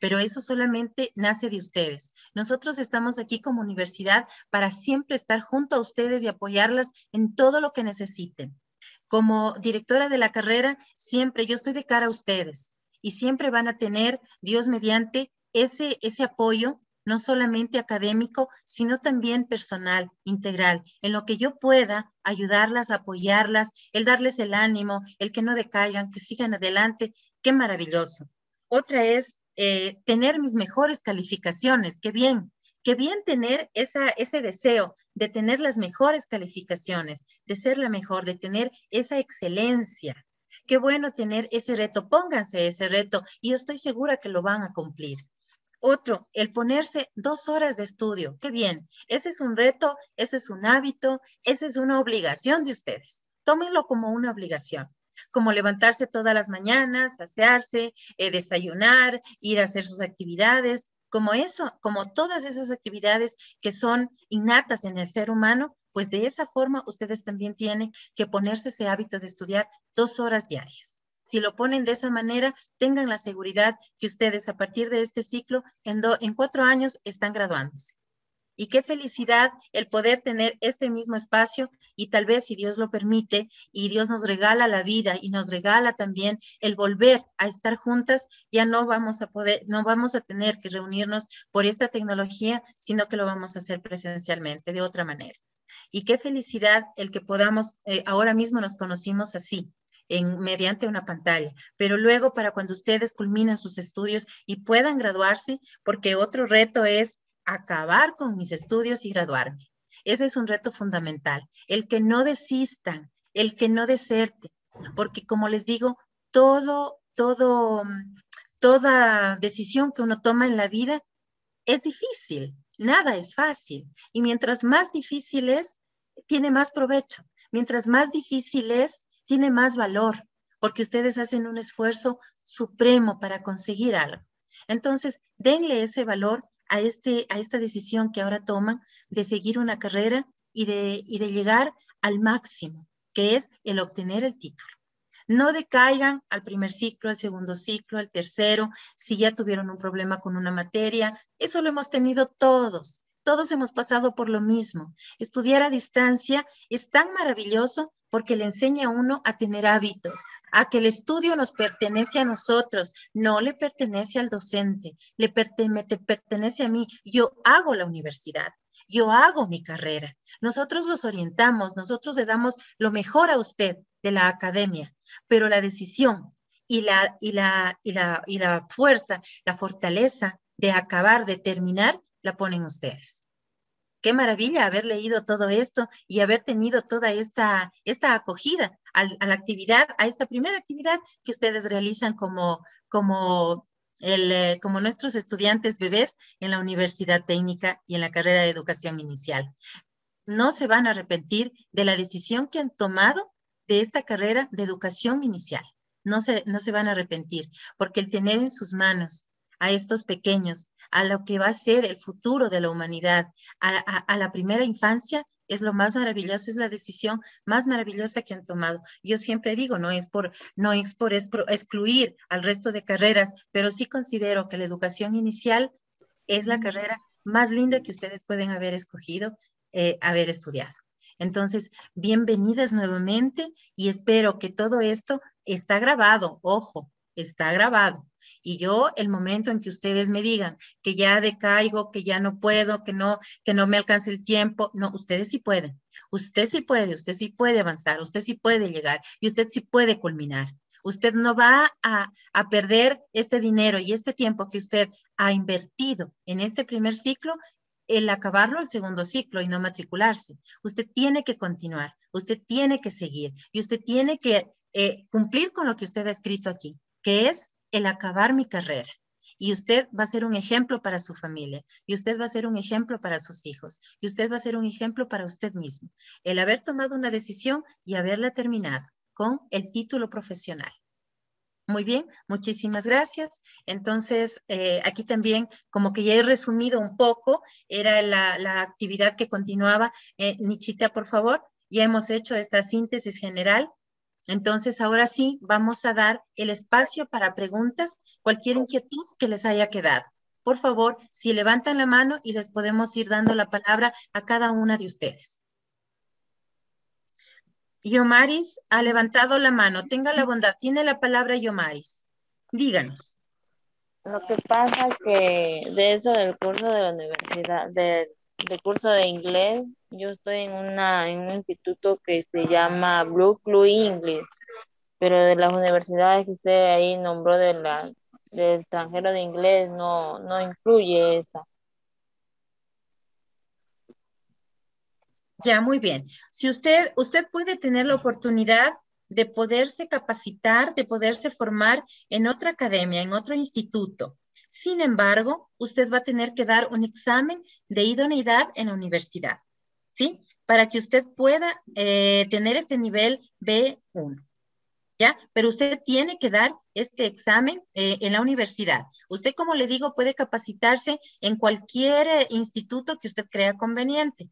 pero eso solamente nace de ustedes. Nosotros estamos aquí como universidad para siempre estar junto a ustedes y apoyarlas en todo lo que necesiten. Como directora de la carrera, siempre yo estoy de cara a ustedes y siempre van a tener, Dios mediante, ese, ese apoyo no solamente académico, sino también personal, integral, en lo que yo pueda ayudarlas, apoyarlas, el darles el ánimo, el que no decaigan, que sigan adelante. Qué maravilloso. Otra es eh, tener mis mejores calificaciones. Qué bien, qué bien tener esa, ese deseo de tener las mejores calificaciones, de ser la mejor, de tener esa excelencia. Qué bueno tener ese reto. Pónganse ese reto y yo estoy segura que lo van a cumplir. Otro, el ponerse dos horas de estudio. Qué bien. Ese es un reto, ese es un hábito, esa es una obligación de ustedes. Tómenlo como una obligación como levantarse todas las mañanas, asearse, eh, desayunar, ir a hacer sus actividades, como eso, como todas esas actividades que son innatas en el ser humano, pues de esa forma ustedes también tienen que ponerse ese hábito de estudiar dos horas diarias. Si lo ponen de esa manera, tengan la seguridad que ustedes a partir de este ciclo, en, cuatro años, están graduándose. Y qué felicidad el poder tener este mismo espacio y tal vez si Dios lo permite y Dios nos regala la vida y nos regala también el volver a estar juntas, ya no vamos a poder, no vamos a tener que reunirnos por esta tecnología, sino que lo vamos a hacer presencialmente de otra manera. Y qué felicidad el que podamos, eh, ahora mismo nos conocimos así, en, mediante una pantalla, pero luego para cuando ustedes culminen sus estudios y puedan graduarse, porque otro reto es acabar con mis estudios y graduarme. Ese es un reto fundamental. El que no desistan, el que no deserte, porque como les digo, todo, todo, toda decisión que uno toma en la vida es difícil. Nada es fácil. Y mientras más difícil es, tiene más provecho. Mientras más difícil es, tiene más valor, porque ustedes hacen un esfuerzo supremo para conseguir algo. Entonces, denle ese valor a, este, a esta decisión que ahora toman de seguir una carrera y de, y de llegar al máximo, que es el obtener el título. No decaigan al primer ciclo, al segundo ciclo, al tercero, si ya tuvieron un problema con una materia. Eso lo hemos tenido todos. Todos hemos pasado por lo mismo. Estudiar a distancia es tan maravilloso porque le enseña a uno a tener hábitos, a que el estudio nos pertenece a nosotros, no le pertenece al docente, le pertenece a mí. Yo hago la universidad, yo hago mi carrera. Nosotros los orientamos, nosotros le damos lo mejor a usted de la academia, pero la decisión y la, y la, y la, fuerza, la fortaleza de acabar, de terminar, la ponen ustedes. Qué maravilla haber leído todo esto y haber tenido toda esta, esta acogida a, la actividad, a esta primera actividad que ustedes realizan como, como, el, eh, como nuestros estudiantes bebés en la Universidad Técnica y en la carrera de educación inicial. No se van a arrepentir de la decisión que han tomado de esta carrera de educación inicial. No se, no se van a arrepentir, porque el tener en sus manos a estos pequeños, a lo que va a ser el futuro de la humanidad, a, la primera infancia, es lo más maravilloso, es la decisión más maravillosa que han tomado. Yo siempre digo, no es por, no es por excluir al resto de carreras, pero sí considero que la educación inicial es la carrera más linda que ustedes pueden haber escogido, eh, haber estudiado. Entonces, bienvenidas nuevamente y espero que todo esto está grabado, ojo, está grabado. Y yo, el momento en que ustedes me digan que ya decaigo, que ya no puedo, que no, que no me alcance el tiempo, no, ustedes sí pueden. Usted sí puede, usted sí puede avanzar, usted sí puede llegar y usted sí puede culminar. Usted no va a, a perder este dinero y este tiempo que usted ha invertido en este primer ciclo el acabarlo el segundo ciclo y no matricularse. Usted tiene que continuar, usted tiene que seguir y usted tiene que eh, cumplir con lo que usted ha escrito aquí que es el acabar mi carrera. Y usted va a ser un ejemplo para su familia, y usted va a ser un ejemplo para sus hijos, y usted va a ser un ejemplo para usted mismo. El haber tomado una decisión y haberla terminado con el título profesional. Muy bien, muchísimas gracias. Entonces, eh, aquí también, como que ya he resumido un poco, era la, actividad que continuaba. Eh, Nichita, por favor, ya hemos hecho esta síntesis general entonces, ahora sí, vamos a dar el espacio para preguntas, cualquier inquietud que les haya quedado. Por favor, si levantan la mano y les podemos ir dando la palabra a cada una de ustedes. Yomaris ha levantado la mano. Tenga la bondad. Tiene la palabra Yomaris. Díganos. Lo que pasa que de eso del curso de la universidad, del, curso de inglés, yo estoy en, una, en un instituto que se llama Blue Club English, pero de las universidades que usted ahí nombró de la, del extranjero de inglés no, no incluye esa. Ya, muy bien. Si usted, usted puede tener la oportunidad de poderse capacitar, de poderse formar en otra academia, en otro instituto. Sin embargo, usted va a tener que dar un examen de idoneidad en la universidad, ¿sí? Para que usted pueda eh, tener este nivel B1. ¿Ya? Pero usted tiene que dar este examen eh, en la universidad. Usted, como le digo, puede capacitarse en cualquier eh, instituto que usted crea conveniente.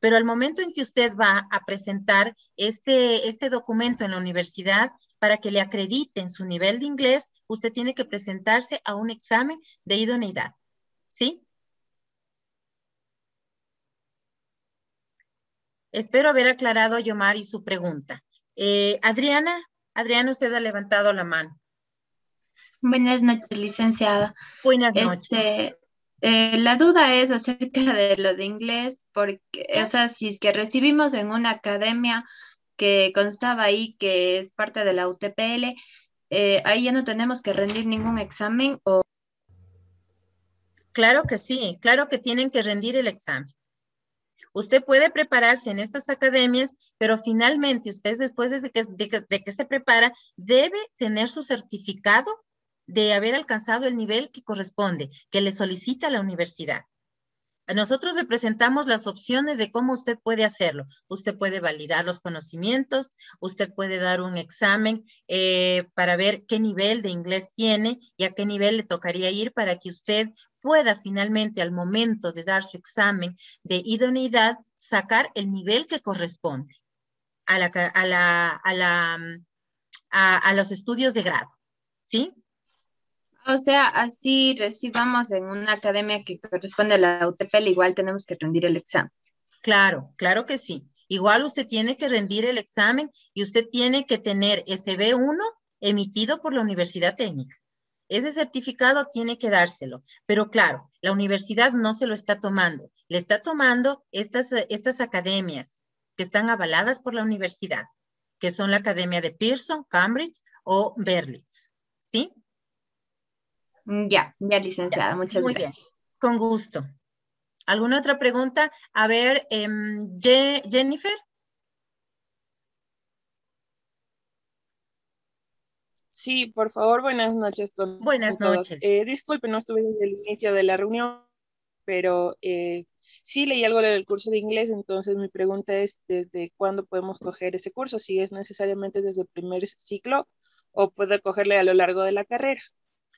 Pero al momento en que usted va a presentar este, este documento en la universidad para que le acrediten su nivel de inglés, usted tiene que presentarse a un examen de idoneidad. ¿Sí? Espero haber aclarado, Yomar, y su pregunta. Eh, Adriana, Adriana, usted ha levantado la mano. Buenas noches, licenciada. Buenas noches. Este, eh, la duda es acerca de lo de inglés, porque, o sea, si es que recibimos en una academia que constaba ahí que es parte de la UTPL, eh, ahí ya no tenemos que rendir ningún examen o... Claro que sí, claro que tienen que rendir el examen. Usted puede prepararse en estas academias, pero finalmente usted después de que, de que se prepara debe tener su certificado de haber alcanzado el nivel que corresponde, que le solicita la universidad. Nosotros le presentamos las opciones de cómo usted puede hacerlo. Usted puede validar los conocimientos, usted puede dar un examen eh, para ver qué nivel de inglés tiene y a qué nivel le tocaría ir para que usted pueda finalmente al momento de dar su examen de idoneidad sacar el nivel que corresponde a, la, a, la, a, la, a, los estudios de grado. ¿Sí? O sea, así recibamos en una academia que corresponde a la UTPL, igual tenemos que rendir el examen. Claro, claro que sí. Igual usted tiene que rendir el examen y usted tiene que tener ese B1 emitido por la Universidad Técnica. Ese certificado tiene que dárselo, pero claro, la universidad no se lo está tomando, le está tomando estas, estas academias que están avaladas por la universidad, que son la Academia de Pearson, Cambridge o Berlitz, ¿sí? Mm, ya, ya licenciada, muchas Muy gracias. Bien, con gusto. ¿Alguna otra pregunta? A ver, em, Jennifer. Sí, por favor, buenas noches. buenas noches. Eh, disculpe, no estuve desde el inicio de la reunión, pero eh, sí leí algo del curso de inglés, entonces mi pregunta es desde cuándo podemos coger ese curso, si es necesariamente desde el primer ciclo o puede cogerle a lo largo de la carrera.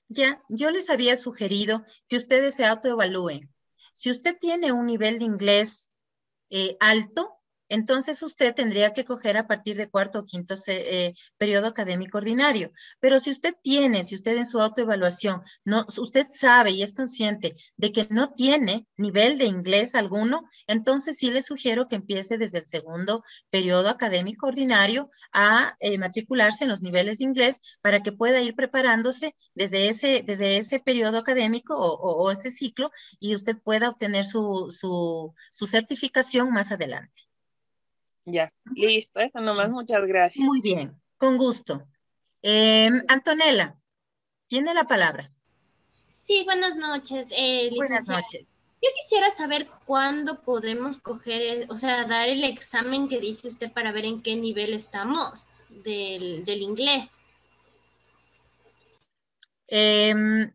Ya, yo les había sugerido que ustedes se autoevalúen. Si usted tiene un nivel de inglés eh, alto, entonces usted tendría que coger a partir de cuarto o quinto eh, periodo académico ordinario. Pero si usted tiene, si usted en su autoevaluación, no, usted sabe y es consciente de que no tiene nivel de inglés alguno, entonces sí le sugiero que empiece desde el segundo periodo académico ordinario a eh, matricularse en los niveles de inglés para que pueda ir preparándose desde ese, desde ese periodo académico o, ese ciclo y usted pueda obtener su, su certificación más adelante. Ya, listo, eso nomás, muchas gracias. Muy bien, con gusto. Em, Antonella, tiene la palabra. Sí, buenas noches. Eh, buenas noches. Yo quisiera saber cuándo podemos coger, o sea, dar el examen que dice usted para ver en qué nivel estamos del, del inglés. Eh,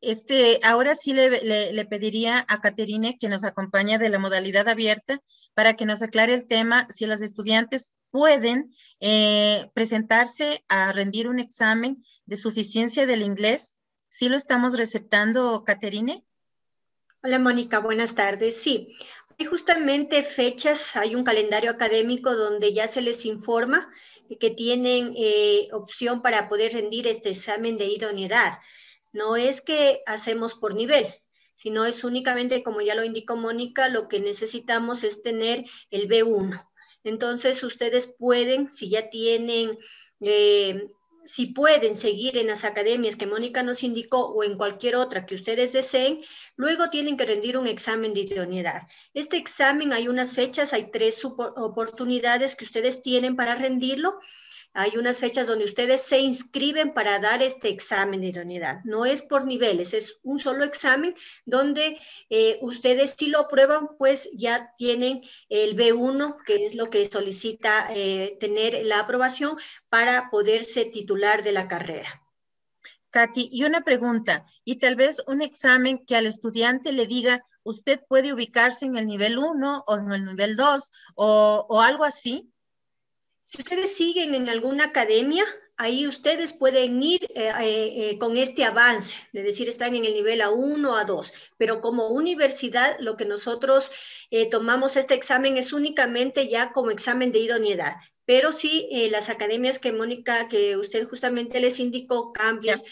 este, ahora sí le, pediría a Caterine que nos acompañe de la modalidad abierta para que nos aclare el tema si las estudiantes pueden eh, presentarse a rendir un examen de suficiencia del inglés. ¿Sí lo estamos receptando, Caterine? Hola, Mónica, buenas tardes. Sí, hay justamente fechas, hay un calendario académico donde ya se les informa que tienen eh, opción para poder rendir este examen de idoneidad no es que hacemos por nivel, sino es únicamente, como ya lo indicó Mónica, lo que necesitamos es tener el B1. Entonces, ustedes pueden, si ya tienen eh, si pueden seguir en las academias que Mónica nos indicó o en cualquier otra que ustedes deseen, luego tienen que rendir un examen de idoneidad. Este examen hay unas fechas, hay tres oportunidades que ustedes tienen para rendirlo hay unas fechas donde ustedes se inscriben para dar este examen de idoneidad. No es por niveles, es un solo examen donde eh, ustedes si lo aprueban, pues ya tienen el B1, que es lo que solicita eh, tener la aprobación para poderse titular de la carrera. Katy, y una pregunta, y tal vez un examen que al estudiante le diga, usted puede ubicarse en el nivel 1 o en el nivel 2 o, o algo así. Si ustedes siguen en alguna academia, ahí ustedes pueden ir eh, eh, eh, con este avance, es decir, están en el nivel A1, A2, pero como universidad lo que nosotros tomamos este examen es únicamente ya como examen de idoneidad. Pero sí, las academias que Mónica, que usted justamente les indicó, cambios,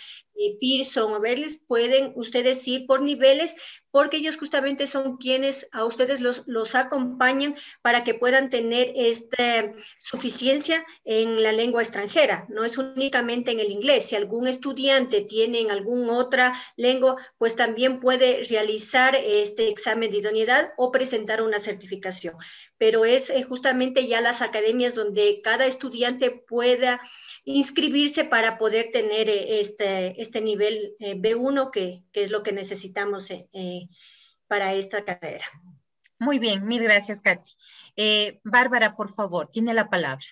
Pearson o Berlis, pueden ustedes ir por niveles porque ellos justamente son quienes a ustedes los, los acompañan para que puedan tener esta suficiencia en la lengua extranjera. No es únicamente en el inglés. Si algún estudiante tiene en alguna otra lengua, pues también puede realizar este examen de idoneidad o presentar una certificación. Pero es eh, justamente ya las academias donde cada estudiante pueda inscribirse para poder tener eh, este, este nivel eh, B1, que, es lo que necesitamos eh, para esta carrera. Muy bien, mil gracias, Katy. Bárbara, por favor, tiene la palabra.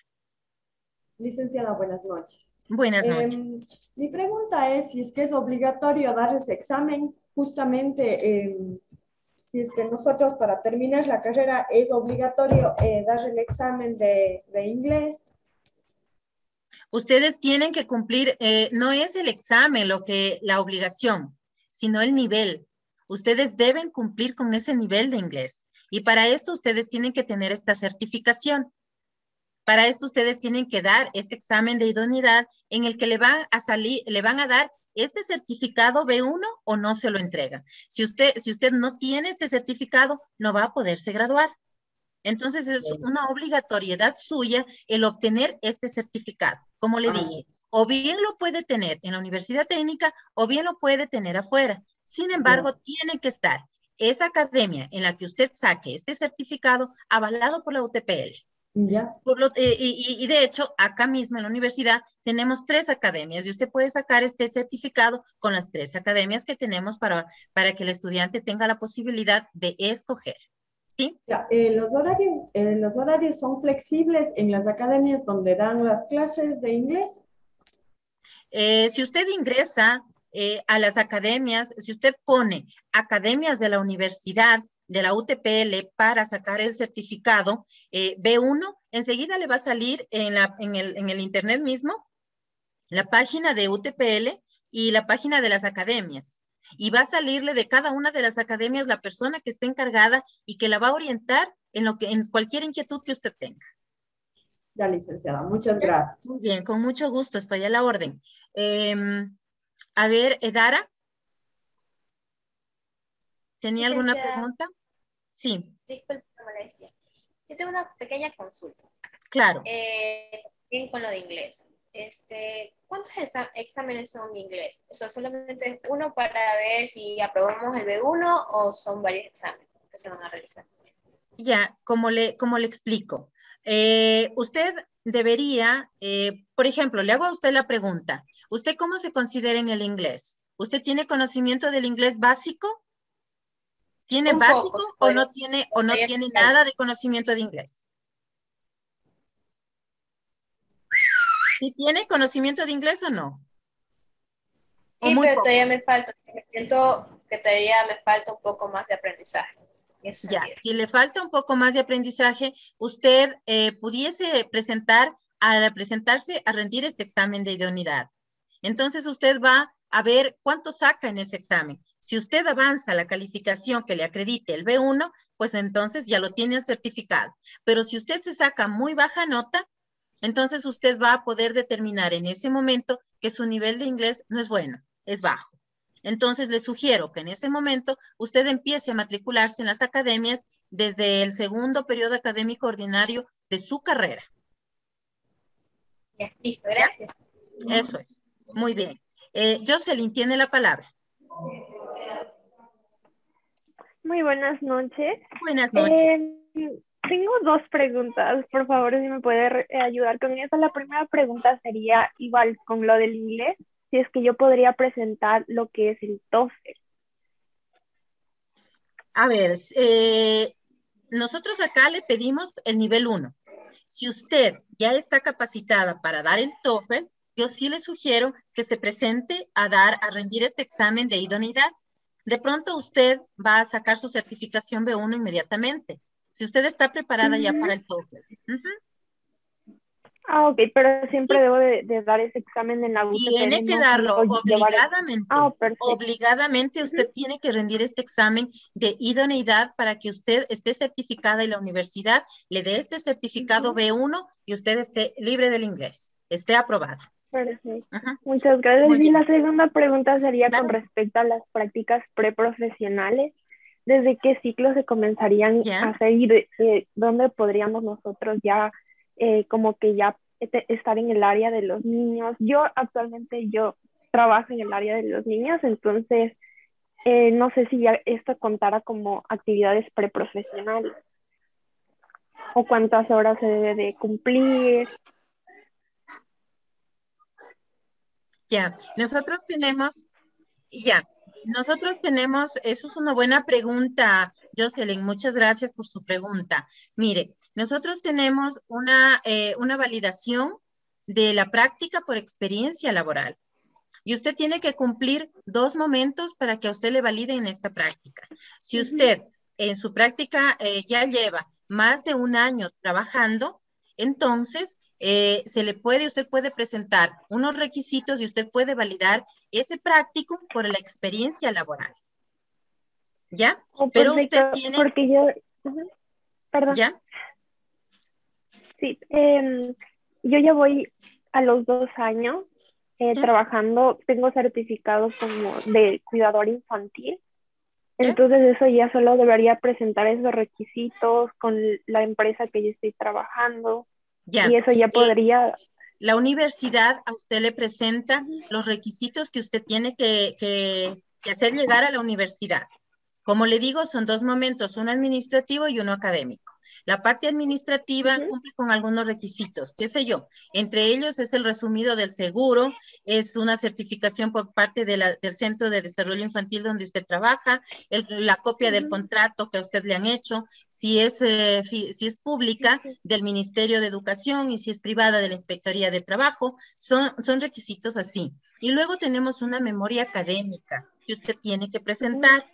Licenciada, buenas noches. Buenas em, noches. mi pregunta es si es que es obligatorio dar ese examen, justamente em, si es que nosotros para terminar la carrera es obligatorio dar el examen de, de inglés Ustedes tienen que cumplir, eh, no es el examen lo que la obligación, sino el nivel. Ustedes deben cumplir con ese nivel de inglés. Y para esto ustedes tienen que tener esta certificación. Para esto ustedes tienen que dar este examen de idoneidad en el que le van a salir, le van a dar este certificado B1 o no se lo entregan. Si usted, si usted no tiene este certificado, no va a poderse graduar. Entonces es una obligatoriedad suya el obtener este certificado. Como le dije, o bien lo puede tener en la universidad técnica o bien lo puede tener afuera. Sin embargo, tiene que estar esa academia en la que usted saque este certificado avalado por la UTPL. Ya. Eh, y, de hecho, acá mismo en la universidad tenemos tres academias y usted puede sacar este certificado con las tres academias que tenemos para, para que el estudiante tenga la posibilidad de escoger. Eh, los, horarios, eh, los horarios son flexibles en las academias donde dan las clases de inglés. Si usted ingresa a las academias, si usted pone academias de la universidad, de la UTPL, para sacar el certificado B1, enseguida le va a salir en, la, en, el, en el internet mismo la página de UTPL y la página de las academias y va a salirle de cada una de las academias la persona que esté encargada y que la va a orientar en lo que en cualquier inquietud que usted tenga. Ya, licenciada, muchas gracias. Muy bien, con mucho gusto, estoy a la orden. Em, a ver, Edara. ¿Tenía alguna pregunta? Sí. Disculpe la molestia. Yo tengo una pequeña consulta. Claro. Eh, bien con lo de inglés este, ¿cuántos exámenes son de inglés? O sea, solamente uno para ver si aprobamos el B1 o son varios exámenes que se van a realizar. Ya, como le, como le explico. Eh, usted debería, eh, por ejemplo, le hago a usted la pregunta. ¿Usted cómo se considera en el inglés? ¿Usted tiene conocimiento del inglés básico? ¿Tiene básico o no tiene, o no tiene nada de conocimiento de inglés? ¿Sí tiene conocimiento de inglés o no? Sí, pero todavía me falta, siento que todavía me falta un poco más de aprendizaje. ya, si le falta un poco más de aprendizaje, usted eh, pudiese presentar, al presentarse a rendir este examen de idoneidad. Entonces usted va a ver cuánto saca en ese examen. Si usted avanza la calificación que le acredite el B1, pues entonces ya lo tiene el certificado. Pero si usted se saca muy baja nota, entonces usted va a poder determinar en ese momento que su nivel de inglés no es bueno, es bajo. Entonces le sugiero que en ese momento usted empiece a matricularse en las academias desde el segundo periodo académico ordinario de su carrera. Ya, listo, gracias. Eso es. Muy bien. Eh, Jocelyn tiene la palabra. Muy buenas noches. Buenas noches. Eh, tengo dos preguntas, por favor, si me puede eh, ayudar con eso. La primera pregunta sería igual con lo del inglés, si es que yo podría presentar lo que es el TOEFL. A ver, eh, nosotros acá le pedimos el nivel 1. Si usted ya está capacitada para dar el TOEFL, yo sí le sugiero que se presente a dar, a rendir este examen de idoneidad. De pronto usted va a sacar su certificación B1 inmediatamente. Si usted está preparada ya para el TOEFL. Ah, ok, pero siempre debo de, dar ese examen en la UTP. Tiene que darlo obligadamente. Ah, obligadamente usted tiene que rendir este examen de idoneidad para que usted esté certificada en la universidad, le dé este certificado B1 y usted esté libre del inglés, esté aprobada. Perfecto. Muchas gracias. Y la segunda pregunta sería con respecto a las prácticas preprofesionales. ¿Desde qué ciclo se comenzarían a seguir? Eh, ¿Dónde podríamos nosotros ya eh, como que ya estar en el área de los niños. Yo actualmente yo trabajo en el área de los niños, entonces eh, no sé si ya esto contara como actividades preprofesionales o cuántas horas se debe de cumplir. Ya, nosotros tenemos, ya, nosotros tenemos, eso es una buena pregunta, Jocelyn, muchas gracias por su pregunta. Mire, nosotros tenemos una, eh, una validación de la práctica por experiencia laboral. Y usted tiene que cumplir dos momentos para que a usted le valide en esta práctica. Si usted en su práctica eh, ya lleva más de un año trabajando, entonces eh, se le puede, usted puede presentar unos requisitos y usted puede validar ese práctico por la experiencia laboral. ¿Ya? Oh, Pero usted tiene... Porque yo... Perdón. ¿Ya? Sí, em, yo ya voy a los dos años eh, trabajando, tengo certificado como de cuidador infantil. Entonces eso ya solo debería presentar esos requisitos con la empresa que yo estoy trabajando. Ya. Y eso ya podría... la universidad a usted le presenta los requisitos que usted tiene que, que hacer llegar a la universidad. Como le digo, son dos momentos, uno administrativo y uno académico. La parte administrativa cumple con algunos requisitos, qué sé yo. Entre ellos es el resumido del seguro, es una certificación por parte del Centro de Desarrollo Infantil donde usted trabaja, la copia del contrato que a usted le han hecho, si es, eh, si es pública del Ministerio de Educación y si es privada de la Inspectoría de Trabajo, son, son requisitos así. Y luego tenemos una memoria académica que usted tiene que presentar.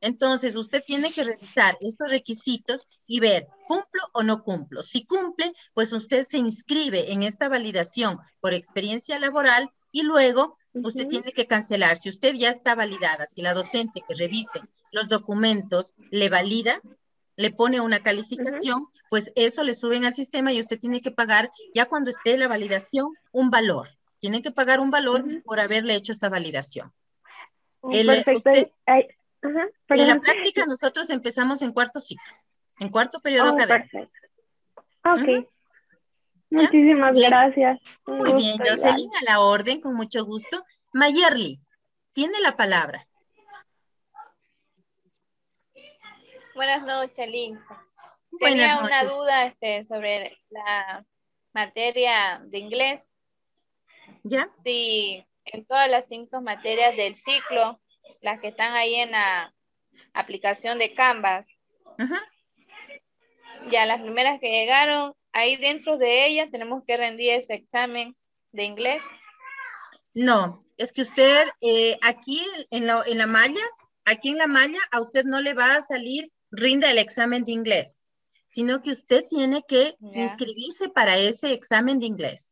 Entonces, usted tiene que revisar estos requisitos y ver, ¿cumplo o no cumplo? Si cumple, pues usted se inscribe en esta validación por experiencia laboral y luego usted tiene que cancelar. Si usted ya está validada, si la docente que revise los documentos le valida, le pone una calificación, pues eso le suben al sistema y usted tiene que pagar ya cuando esté la validación un valor. Tiene que pagar un valor por haberle hecho esta validación. Oh, perfecto en la práctica nosotros empezamos en cuarto ciclo, en cuarto periodo oh, académico. Ok. Muchísimas gracias. Muy bien, Jocelyn, a la orden, con mucho gusto. Mayerly, tiene la palabra. Buenas noches, Lynn. Tenía una duda este, sobre la materia de inglés. ¿Ya? Sí, en todas las cinco materias del ciclo las que están ahí en la aplicación de Canvas. Ya las primeras que llegaron, ahí dentro de ellas tenemos que rendir ese examen de inglés. No, es que usted eh, aquí en la, en la malla, aquí en la malla, a usted no le va a salir rinda el examen de inglés, sino que usted tiene que inscribirse para ese examen de inglés.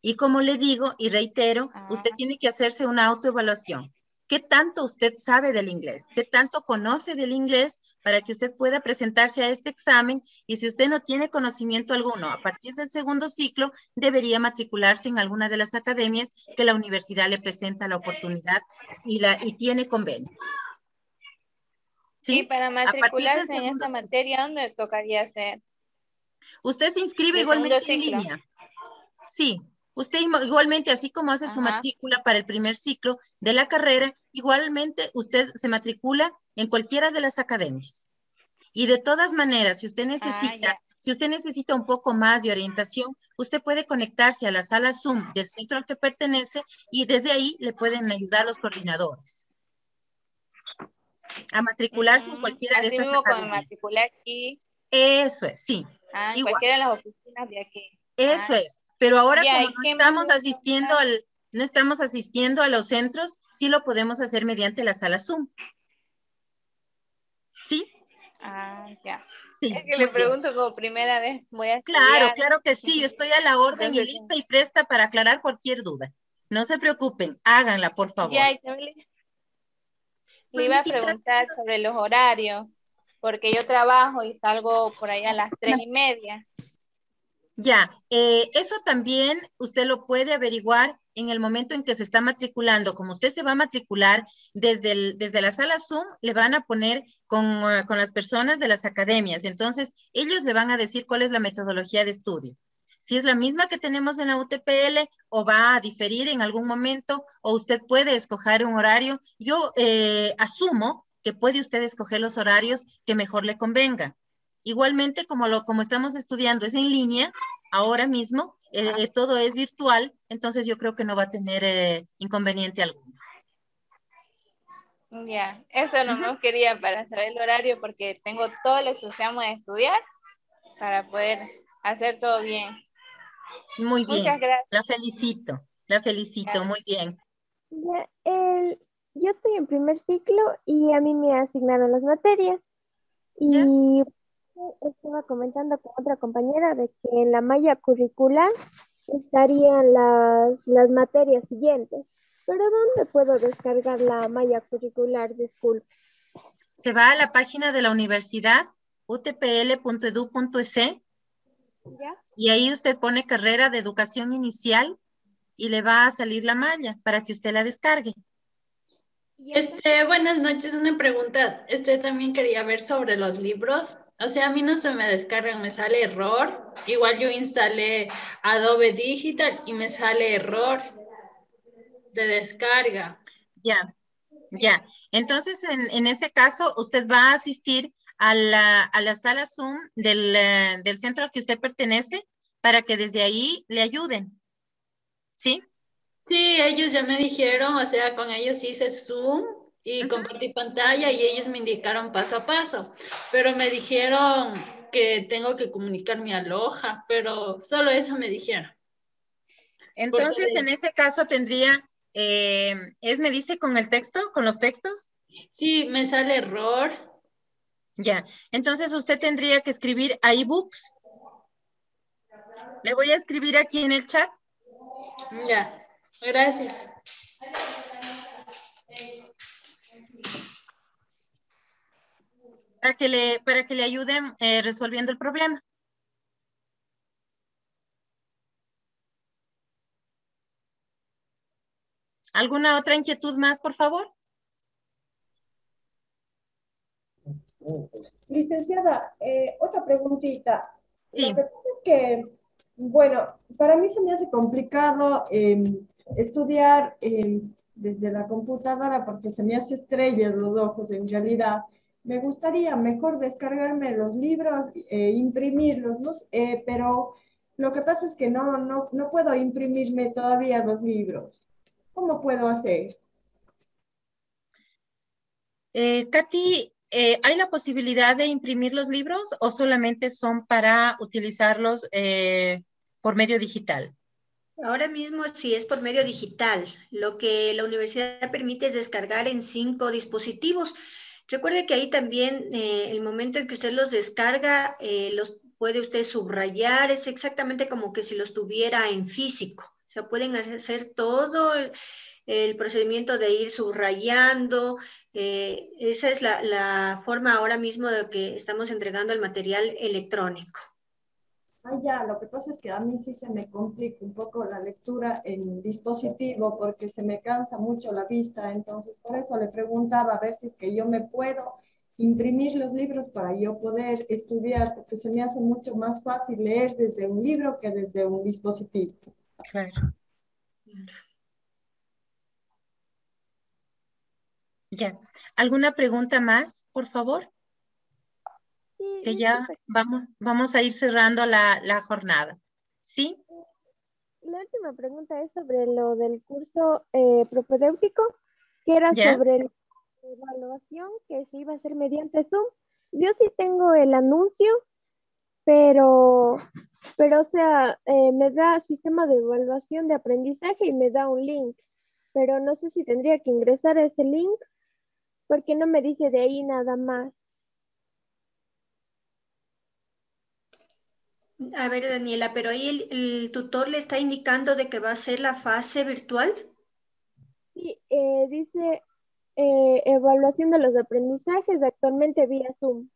Y como le digo y reitero, usted ah. tiene que hacerse una autoevaluación. ¿Qué tanto usted sabe del inglés? ¿Qué tanto conoce del inglés para que usted pueda presentarse a este examen? Y si usted no tiene conocimiento alguno, a partir del segundo ciclo, debería matricularse en alguna de las academias que la universidad le presenta la oportunidad y, la, y tiene convenio. ¿Sí? para matricularse en esta materia, ¿dónde tocaría hacer? Usted se inscribe igualmente en línea. Sí, Usted igualmente, así como hace su matrícula para el primer ciclo de la carrera, igualmente usted se matricula en cualquiera de las academias. Y de todas maneras, si usted ah, necesita, si usted necesita un poco más de orientación, usted puede conectarse a la sala Zoom del centro al que pertenece y desde ahí le pueden ayudar los coordinadores a matricularse en cualquiera de estas academias. aquí. Eso es, sí. Ah, en cualquiera de las oficinas de aquí. Eso ah. es. Pero ahora como no estamos asistiendo al, no estamos asistiendo a los centros, sí lo podemos hacer mediante la sala Zoom. ¿Sí? Ah, ya. Sí. Es que le pregunto como primera vez, voy a Claro, claro que sí, yo estoy a la orden y lista y presta para aclarar cualquier duda. No se preocupen, háganla, por favor. Ya, le iba a preguntar sobre los horarios, porque yo trabajo y salgo por ahí a las tres y media. Ya, eh, eso también usted lo puede averiguar en el momento en que se está matriculando. Como usted se va a matricular desde, desde la sala Zoom, le van a poner con, uh, con las personas de las academias. Entonces, ellos le van a decir cuál es la metodología de estudio si es la misma que tenemos en la UTPL o va a diferir en algún momento o usted puede escoger un horario. Yo eh, asumo que puede usted escoger los horarios que mejor le convenga. Igualmente, como, lo, como estamos estudiando es en línea, ahora mismo eh, todo es virtual, entonces yo creo que no va a tener eh, inconveniente alguno. Ya, eso no me quería para saber el horario porque tengo todo el entusiasmo de estudiar para poder hacer todo bien. Muy bien. La felicito, la felicito, muy bien. yo estoy en primer ciclo y a mí me asignaron las materias. Y estaba comentando con otra compañera de que en la malla curricular estarían las, las materias siguientes. Pero ¿dónde puedo descargar la malla curricular? Disculpe. Se va a la página de la universidad utpl.edu.es y ahí usted pone carrera de educación inicial y le va a salir la malla para que usted la descargue. Este, buenas noches, una pregunta. Este también quería ver sobre los libros. O sea, a mí no se me descargan, me sale error. Igual yo instalé Adobe Digital y me sale error de descarga. Ya, ya. Entonces, en, en ese caso, usted va a asistir a la, a la sala Zoom del, eh, del, centro al que usted pertenece para que desde ahí le ayuden. ¿Sí? Sí, ellos ya me dijeron, o sea, con ellos hice Zoom y compartí pantalla y ellos me indicaron paso a paso, pero me dijeron que tengo que comunicar mi aloja, pero solo eso me dijeron. Entonces, en ese caso tendría, eh, ¿es me dice con el texto, con los textos? Sí, me sale error, ya, entonces usted tendría que escribir a ebooks. Le voy a escribir aquí en el chat. Ya, gracias. Para que le, para que le ayuden eh, resolviendo el problema. ¿Alguna otra inquietud más, por favor? Licenciada, eh, otra preguntita. Lo que pasa es que, bueno, para mí se me hace complicado em, estudiar em, desde la computadora porque se me hace estrellas los ojos en realidad. Me gustaría mejor descargarme los libros, e imprimirlos, eh, pero lo que pasa es que no, no, no puedo imprimirme todavía los libros. ¿Cómo puedo hacer? Eh, Katy, eh, ¿hay la posibilidad de imprimir los libros o solamente son para utilizarlos eh, por medio digital? Ahora mismo sí es por medio digital. Lo que la universidad permite es descargar en cinco dispositivos. Recuerde que ahí también eh, el momento en que usted los descarga, los puede usted subrayar, es exactamente como que si los tuviera en físico. O sea, pueden hacer todo el procedimiento de ir subrayando. Eh, esa es la, forma ahora mismo de que estamos entregando el material electrónico. Ah, ya, lo que pasa es que a mí sí se me complica un poco la lectura en dispositivo porque se me cansa mucho la vista, entonces por eso le preguntaba a ver si es que yo me puedo imprimir los libros para yo poder estudiar, porque se me hace mucho más fácil leer desde un libro que desde un dispositivo. Claro. Ya. ¿Alguna pregunta más, por favor? Que ya vamos, vamos a ir cerrando la, la jornada. ¿Sí? La última pregunta es sobre lo del curso eh, propedéutico, que era sobre la evaluación que se iba a hacer mediante Zoom. Yo sí tengo el anuncio, pero, pero o sea, eh, me da sistema de evaluación de aprendizaje y me da un link, pero no sé si tendría que ingresar a ese link porque no me dice de ahí nada más. A ver, Daniela, pero ahí el, tutor le está indicando de que va a ser la fase virtual. Sí, eh, dice eh, evaluación de los aprendizajes actualmente vía Zoom.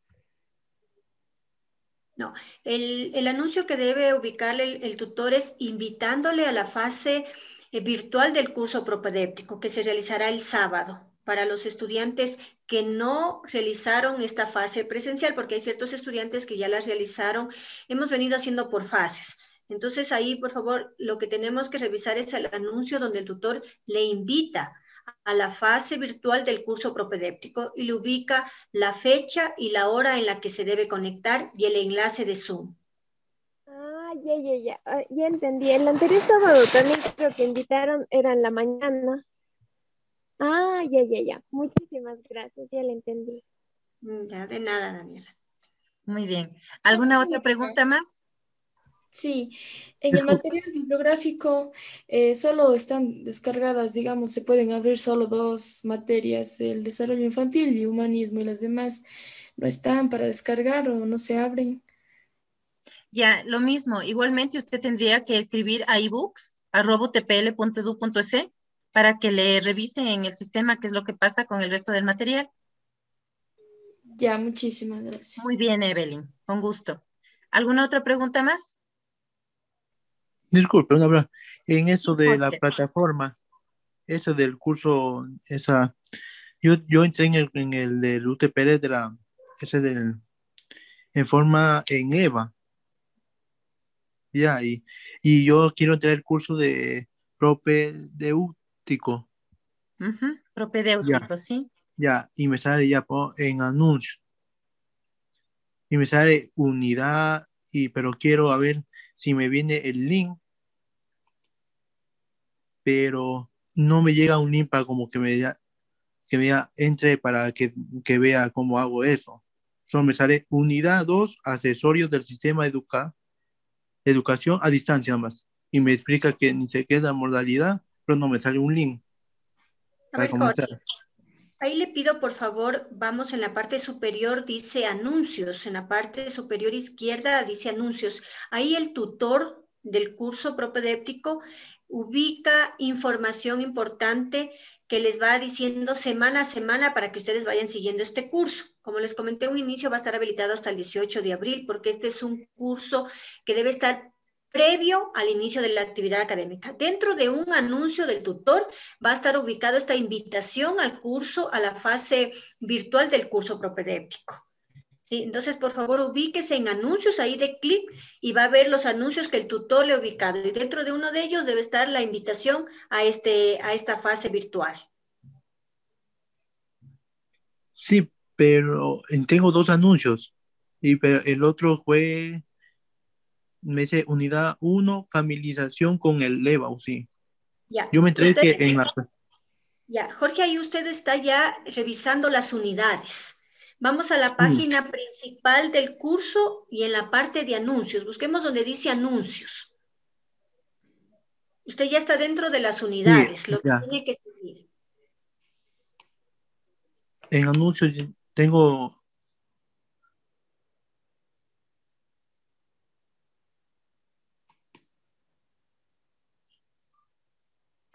No, el, anuncio que debe ubicarle el, tutor es invitándole a la fase eh, virtual del curso propedéptico que se realizará el sábado para los estudiantes que no realizaron esta fase presencial, porque hay ciertos estudiantes que ya las realizaron. Hemos venido haciendo por fases. Entonces ahí, por favor, lo que tenemos que revisar es el anuncio donde el tutor le invita a la fase virtual del curso propedéptico y le ubica la fecha y la hora en la que se debe conectar y el enlace de Zoom. Ah, ya, ya, ya, ah, ya entendí. El anterior sábado también creo que invitaron, era en la mañana. Ah, ya, ya, ya. Muchísimas gracias, ya le entendí. Mm, ya, de nada, Daniela. Muy bien. ¿Alguna otra pregunta más? Sí, en el material bibliográfico eh, solo están descargadas, digamos, se pueden abrir solo dos materias, el desarrollo infantil y humanismo, y las demás no están para descargar o no se abren. Ya, lo mismo. Igualmente usted tendría que escribir a ebooks.utpl.edu.es para que le revisen en el sistema qué es lo que pasa con el resto del material. Ya, muchísimas gracias. Muy bien, Evelyn, con gusto. ¿Alguna otra pregunta más? Disculpe, una En eso de la plataforma, eso del curso, esa, yo, yo entré en el, en el del UTPR de la, ese del, en forma en EVA. Ya, y, y yo quiero entrar el curso de propedéutico propedéutico. Propedéutico, sí. Ya, y me sale ya en anuncio. Y me sale unidad, y pero quiero a ver si me viene el link. Pero no me llega un link para como que me que me entre para que, que vea cómo hago eso. Solo me sale unidad 2, accesorios del sistema educa, educación a distancia más. Y me explica que ni se queda modalidad pero no me sale un link. Ahí le pido, por favor, vamos en la parte superior, dice anuncios, en la parte superior izquierda dice anuncios. Ahí el tutor del curso propedéptico ubica información importante que les va diciendo semana a semana para que ustedes vayan siguiendo este curso. Como les comenté, un inicio va a estar habilitado hasta el 18 de abril porque este es un curso que debe estar previo al inicio de la actividad académica. Dentro de un anuncio del tutor va a estar ubicada esta invitación al curso, a la fase virtual del curso propedéutico. ¿Sí? Entonces, por favor, ubíquese en anuncios ahí de clic y va a ver los anuncios que el tutor le ha ubicado. Y dentro de uno de ellos debe estar la invitación a, este, a esta fase virtual. Sí, pero tengo dos anuncios. Y pero el otro fue me dice unidad 1, familiarización con el LEVA, sí. Ya. Yo me enteré que en la... Ya, Jorge, ahí usted está ya revisando las unidades. Vamos a la página principal del curso y en la parte de anuncios. Busquemos donde dice anuncios. Usted ya está dentro de las unidades, lo que tiene que seguir. En anuncios tengo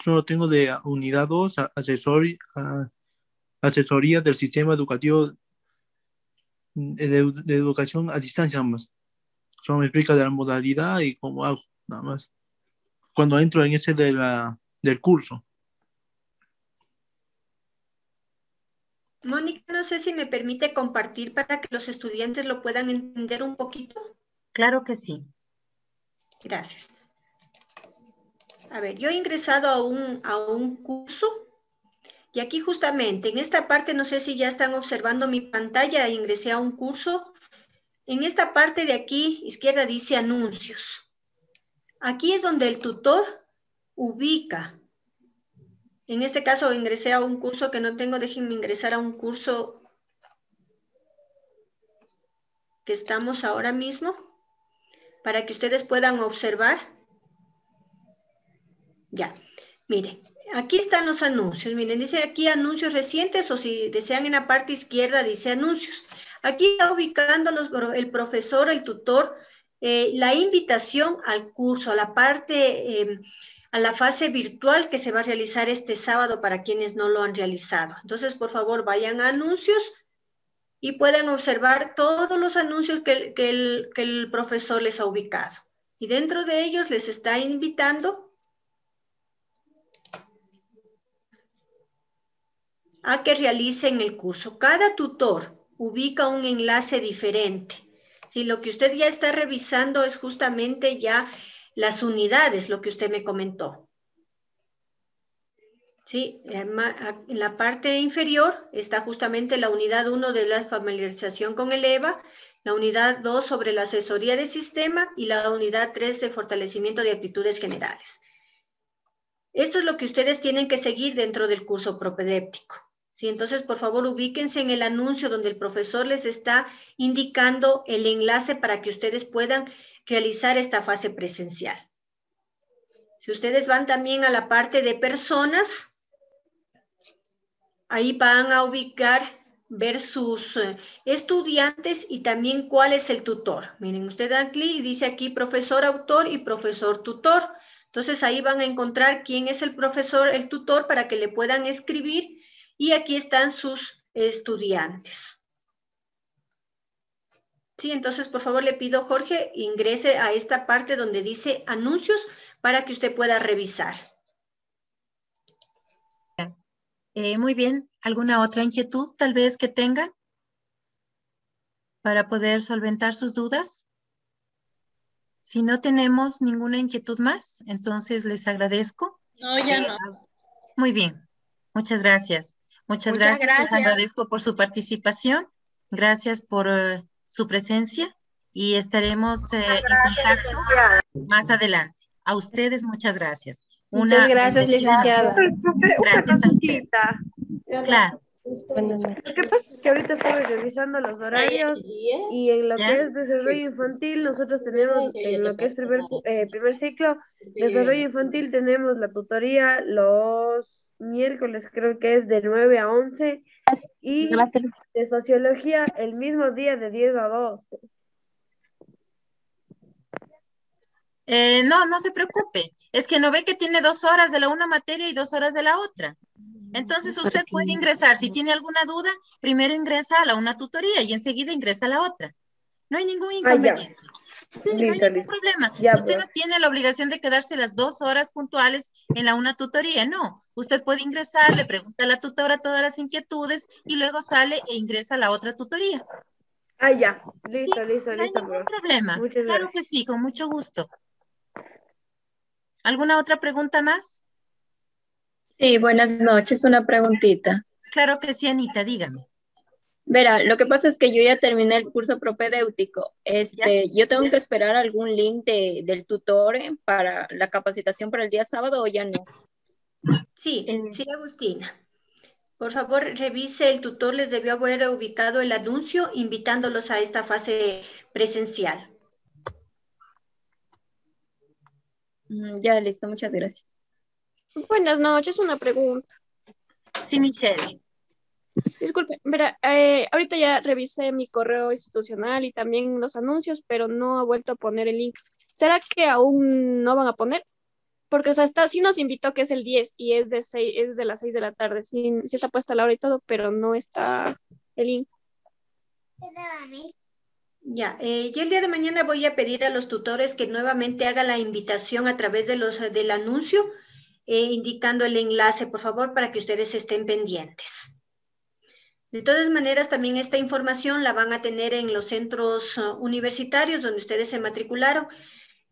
solo tengo de unidad 2, asesoría, asesoría del sistema educativo mm, de, educación a distancia más. Solo me explica de la modalidad y cómo hago, nada más. Cuando entro en ese de la, del curso. Mónica, no sé si me permite compartir para que los estudiantes lo puedan entender un poquito. Claro que sí. Gracias. A ver, yo he ingresado a un, a un curso y aquí justamente en esta parte, no sé si ya están observando mi pantalla, ingresé a un curso. En esta parte de aquí, izquierda, dice anuncios. Aquí es donde el tutor ubica. En este caso ingresé a un curso que no tengo, déjenme ingresar a un curso que estamos ahora mismo para que ustedes puedan observar. Ya, mire, aquí están los anuncios. Miren, dice aquí anuncios recientes o si desean en la parte izquierda dice anuncios. Aquí está ubicando el profesor, el tutor, eh, la invitación al curso, a la parte, em, a la fase virtual que se va a realizar este sábado para quienes no lo han realizado. Entonces, por favor, vayan a anuncios y pueden observar todos los anuncios que, el, que el profesor les ha ubicado. Y dentro de ellos les está invitando a que realicen el curso. Cada tutor ubica un enlace diferente. Si lo que usted ya está revisando es justamente ya las unidades, lo que usted me comentó. Sí, en la parte inferior está justamente la unidad 1 de la familiarización con el EVA, la unidad 2 sobre la asesoría de sistema y la unidad 3 de fortalecimiento de aptitudes generales. Esto es lo que ustedes tienen que seguir dentro del curso propedéptico. Sí, entonces, por favor, ubíquense en el anuncio donde el profesor les está indicando el enlace para que ustedes puedan realizar esta fase presencial. Si ustedes van también a la parte de personas, ahí van a ubicar, ver sus eh, estudiantes y también cuál es el tutor. Miren, usted dan clic y dice aquí profesor autor y profesor tutor. Entonces ahí van a encontrar quién es el profesor, el tutor, para que le puedan escribir y aquí están sus estudiantes. Sí, entonces por favor le pido, Jorge, ingrese a esta parte donde dice anuncios para que usted pueda revisar. Eh, muy bien. ¿Alguna otra inquietud tal vez que tengan para poder solventar sus dudas? Si no tenemos ninguna inquietud más, entonces les agradezco. No, ya eh, no. Muy bien. Muchas gracias. Muchas, gracias. Les agradezco por su participación. Gracias por eh, su presencia y estaremos eh, en contacto más adelante. A ustedes muchas gracias. muchas gracias, licenciada. Gracias a usted. Claro. Lo que pasa es que ahorita estamos revisando los horarios y en lo que es desarrollo infantil, nosotros tenemos, en lo que es primer, eh, primer ciclo, desarrollo infantil, tenemos la tutoría los miércoles creo que es de 9 a 11 y de sociología el mismo día de 10 a 12. Eh, no, no se preocupe. Es que no ve que tiene dos horas de la una materia y dos horas de la otra. Entonces usted puede ingresar. Si tiene alguna duda, primero ingresa a la una tutoría y enseguida ingresa a la otra. No hay ningún ah, Sí, no hay ningún problema. Usted no tiene la obligación de quedarse las dos horas puntuales en la una tutoría, no. Usted puede ingresar, le pregunta a la tutora todas las inquietudes y luego sale e ingresa a la otra tutoría. Ah, ya. Listo, listo, no listo. No hay ningún problema. claro que sí, con mucho gusto. ¿Alguna otra pregunta más? Sí, buenas noches. Una preguntita. Claro que sí, Anita, dígame. Verá, lo que pasa es que yo ya terminé el curso propedéutico. Este, ¿Yo tengo que esperar algún link del tutor para la capacitación para el día sábado o ya no? Sí, sí, Agustina. Por favor, revise, el tutor les debió haber ubicado el anuncio invitándolos a esta fase presencial. Mm, ya, listo, muchas gracias. Buenas noches, una pregunta. Sí, Michelle. Disculpe, verá, eh, ahorita ya revisé mi correo institucional y también los anuncios, pero no ha vuelto a poner el link. ¿Será que aún no van a poner? Porque, o sea, está, sí nos invitó que es el 10 y es de, 6, es de las 6 de la tarde. Sí, está puesta la hora y todo, pero no está el link. Ya, eh, yo el día de mañana voy a pedir a los tutores que nuevamente haga la invitación a través de los, del anuncio, eh, indicando el enlace, por favor, para que ustedes estén pendientes. De todas maneras, también esta información la van a tener en los centros uh, universitarios donde ustedes se matricularon.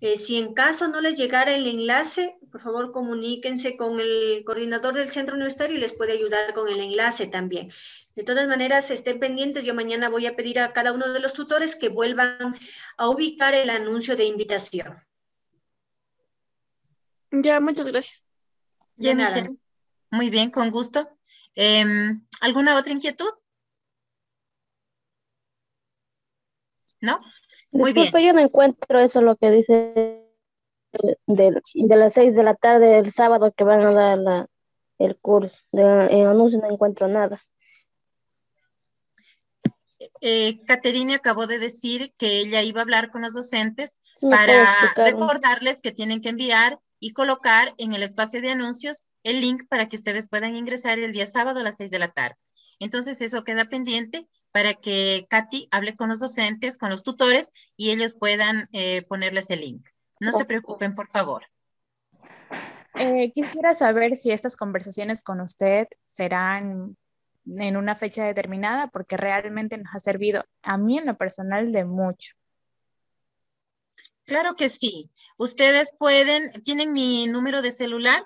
Eh, si en caso no les llegara el enlace, por favor comuníquense con el coordinador del centro universitario y les puede ayudar con el enlace también. De todas maneras, estén pendientes. Yo mañana voy a pedir a cada uno de los tutores que vuelvan a ubicar el anuncio de invitación. Ya, muchas gracias. Ya, Muy bien, con gusto. Em, ¿Alguna otra inquietud? ¿No? Muy bien. yo no encuentro eso lo que dice de, las seis de la tarde del sábado que van a dar el curso. De, en anuncio no encuentro nada. Eh, Caterina acabó de decir que ella iba a hablar con los docentes para recordarles que tienen que enviar y colocar en el espacio de anuncios el link para que ustedes puedan ingresar el día sábado a las seis de la tarde. Entonces eso queda pendiente para que Katy hable con los docentes, con los tutores y ellos puedan eh, ponerles el link. No se preocupen, por favor. Eh, quisiera saber si estas conversaciones con usted serán en una fecha determinada, porque realmente nos ha servido a mí en lo personal de mucho. Claro que sí. Ustedes pueden, tienen mi número de celular,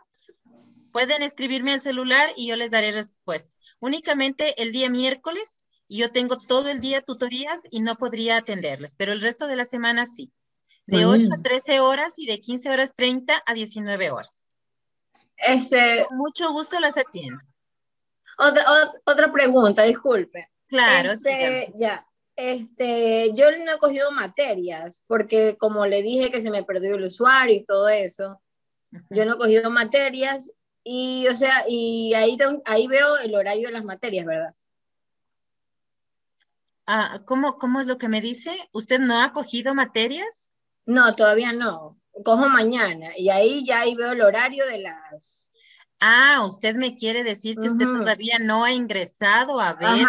pueden escribirme al celular y yo les daré respuesta. Únicamente el día miércoles y yo tengo todo el día tutorías y no podría atenderles, pero el resto de la semana sí. De 8 a 13 horas y de 15 horas 30 a 19 horas. Ese... Con mucho gusto las atiendo. Otra, otra pregunta, disculpe. Claro. Este, ya. Este, yo no he cogido materias porque como le dije que se me perdió el usuario y todo eso, yo no he cogido materias y, o sea, y ahí, ahí veo el horario de las materias, ¿verdad? Ah, ¿cómo, ¿Cómo es lo que me dice? ¿Usted no ha cogido materias? No, todavía no. Cojo mañana y ahí ya ahí veo el horario de las... Ah, usted me quiere decir que usted todavía no ha ingresado a ver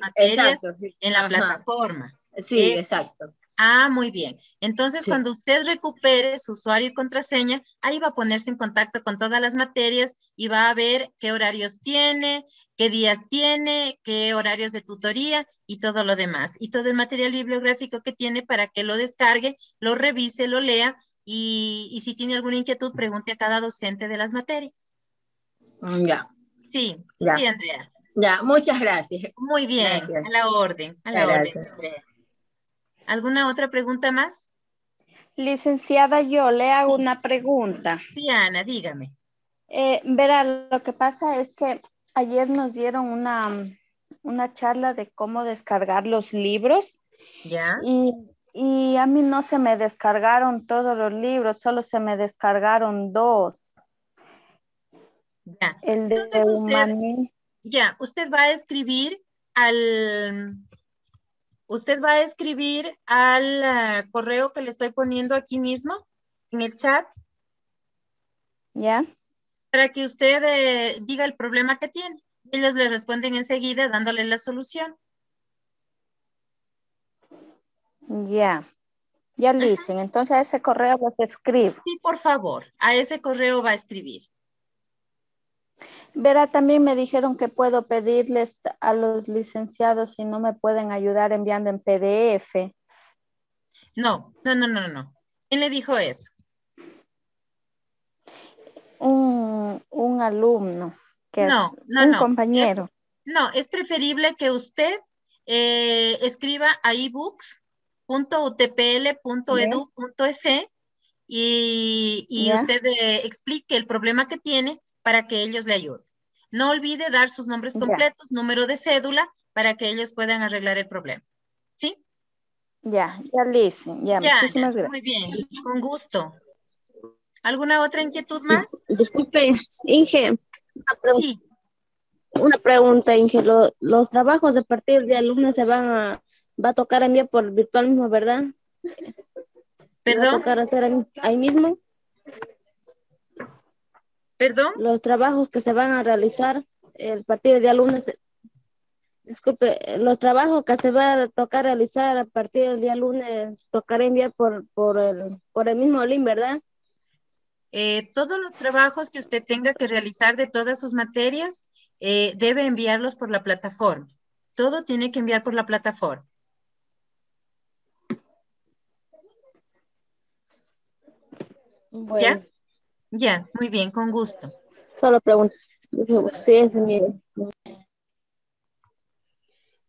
materias en la plataforma. Sí, exacto. Ah, muy bien. Entonces, cuando usted recupere su usuario y contraseña, ahí va a ponerse en contacto con todas las materias y va a ver qué horarios tiene, qué días tiene, qué horarios de tutoría y todo lo demás. Y todo el material bibliográfico que tiene para que lo descargue, lo revise, lo lea y, si tiene alguna inquietud, pregunte a cada docente de las materias. Mm, ya. Sí, sí, Andrea. Ya, muchas gracias. Muy bien, a la orden. A la orden, Andrea. ¿Alguna otra pregunta más? Licenciada, yo le hago una pregunta. Sí, Ana, dígame. Eh, verá, lo que pasa es que ayer nos dieron una, una charla de cómo descargar los libros. ¿Ya? Y, y, a mí no se me descargaron todos los libros, solo se me descargaron dos. Ya. El de usted, Ya, usted va a escribir al, usted va a escribir al eh, correo que le estoy poniendo aquí mismo en el chat. ¿Ya? Para que usted eh, diga el problema que tiene. Ellos le responden enseguida dándole la solución. Ya. Ya dicen. Entonces a ese correo lo escribe. Sí, por favor. A ese correo va a escribir. Verá, también me dijeron que puedo pedirles a los licenciados si no me pueden ayudar enviando en PDF. No, no, no, no, no. ¿Quién le dijo eso? Un, alumno, que no, no, un compañero. no, es preferible que usted eh, escriba a ebooks.utpl.edu.es y, y usted eh, explique el problema que tiene para que ellos le ayuden. No olvide dar sus nombres completos, número de cédula, para que ellos puedan arreglar el problema. ¿Sí? Ya, ya le hice. Ya, muchísimas gracias. Muy bien, con gusto. ¿Alguna otra inquietud más? Disculpe, Inge. Una sí. Una pregunta, Inge. los trabajos de partir de alumnos se van a, va a tocar enviar por virtual mismo, ¿verdad? ¿Perdón? ¿Va a tocar hacer ahí mismo? ¿Perdón? Los trabajos que se van a realizar el partido de alumnos, disculpe, los trabajos que se va a tocar realizar a partir del día lunes, tocará enviar por, por, el, por el mismo link, ¿verdad? Eh, todos los trabajos que usted tenga que realizar de todas sus materias, eh, debe enviarlos por la plataforma. Todo tiene que enviar por la plataforma. ¿Ya? Ya, muy bien, con gusto. Solo pregunto. Sí, es mi...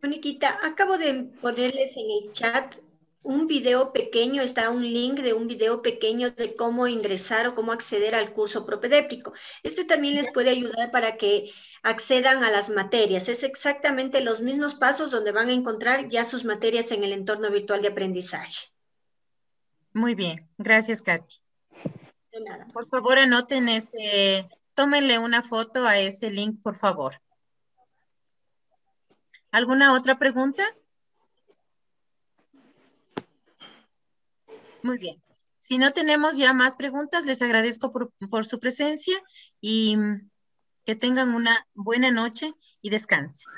Moniquita, acabo de ponerles en el chat un video pequeño, está un link de un video pequeño de cómo ingresar o cómo acceder al curso propedéptico. Este también les puede ayudar para que accedan a las materias. Es exactamente los mismos pasos donde van a encontrar ya sus materias en el entorno virtual de aprendizaje. Muy bien, gracias Katy. Por favor, anoten ese, tómenle una foto a ese link, por favor. ¿Alguna otra pregunta? Muy bien. Si no tenemos ya más preguntas, les agradezco por, por su presencia y que tengan una buena noche y descansen.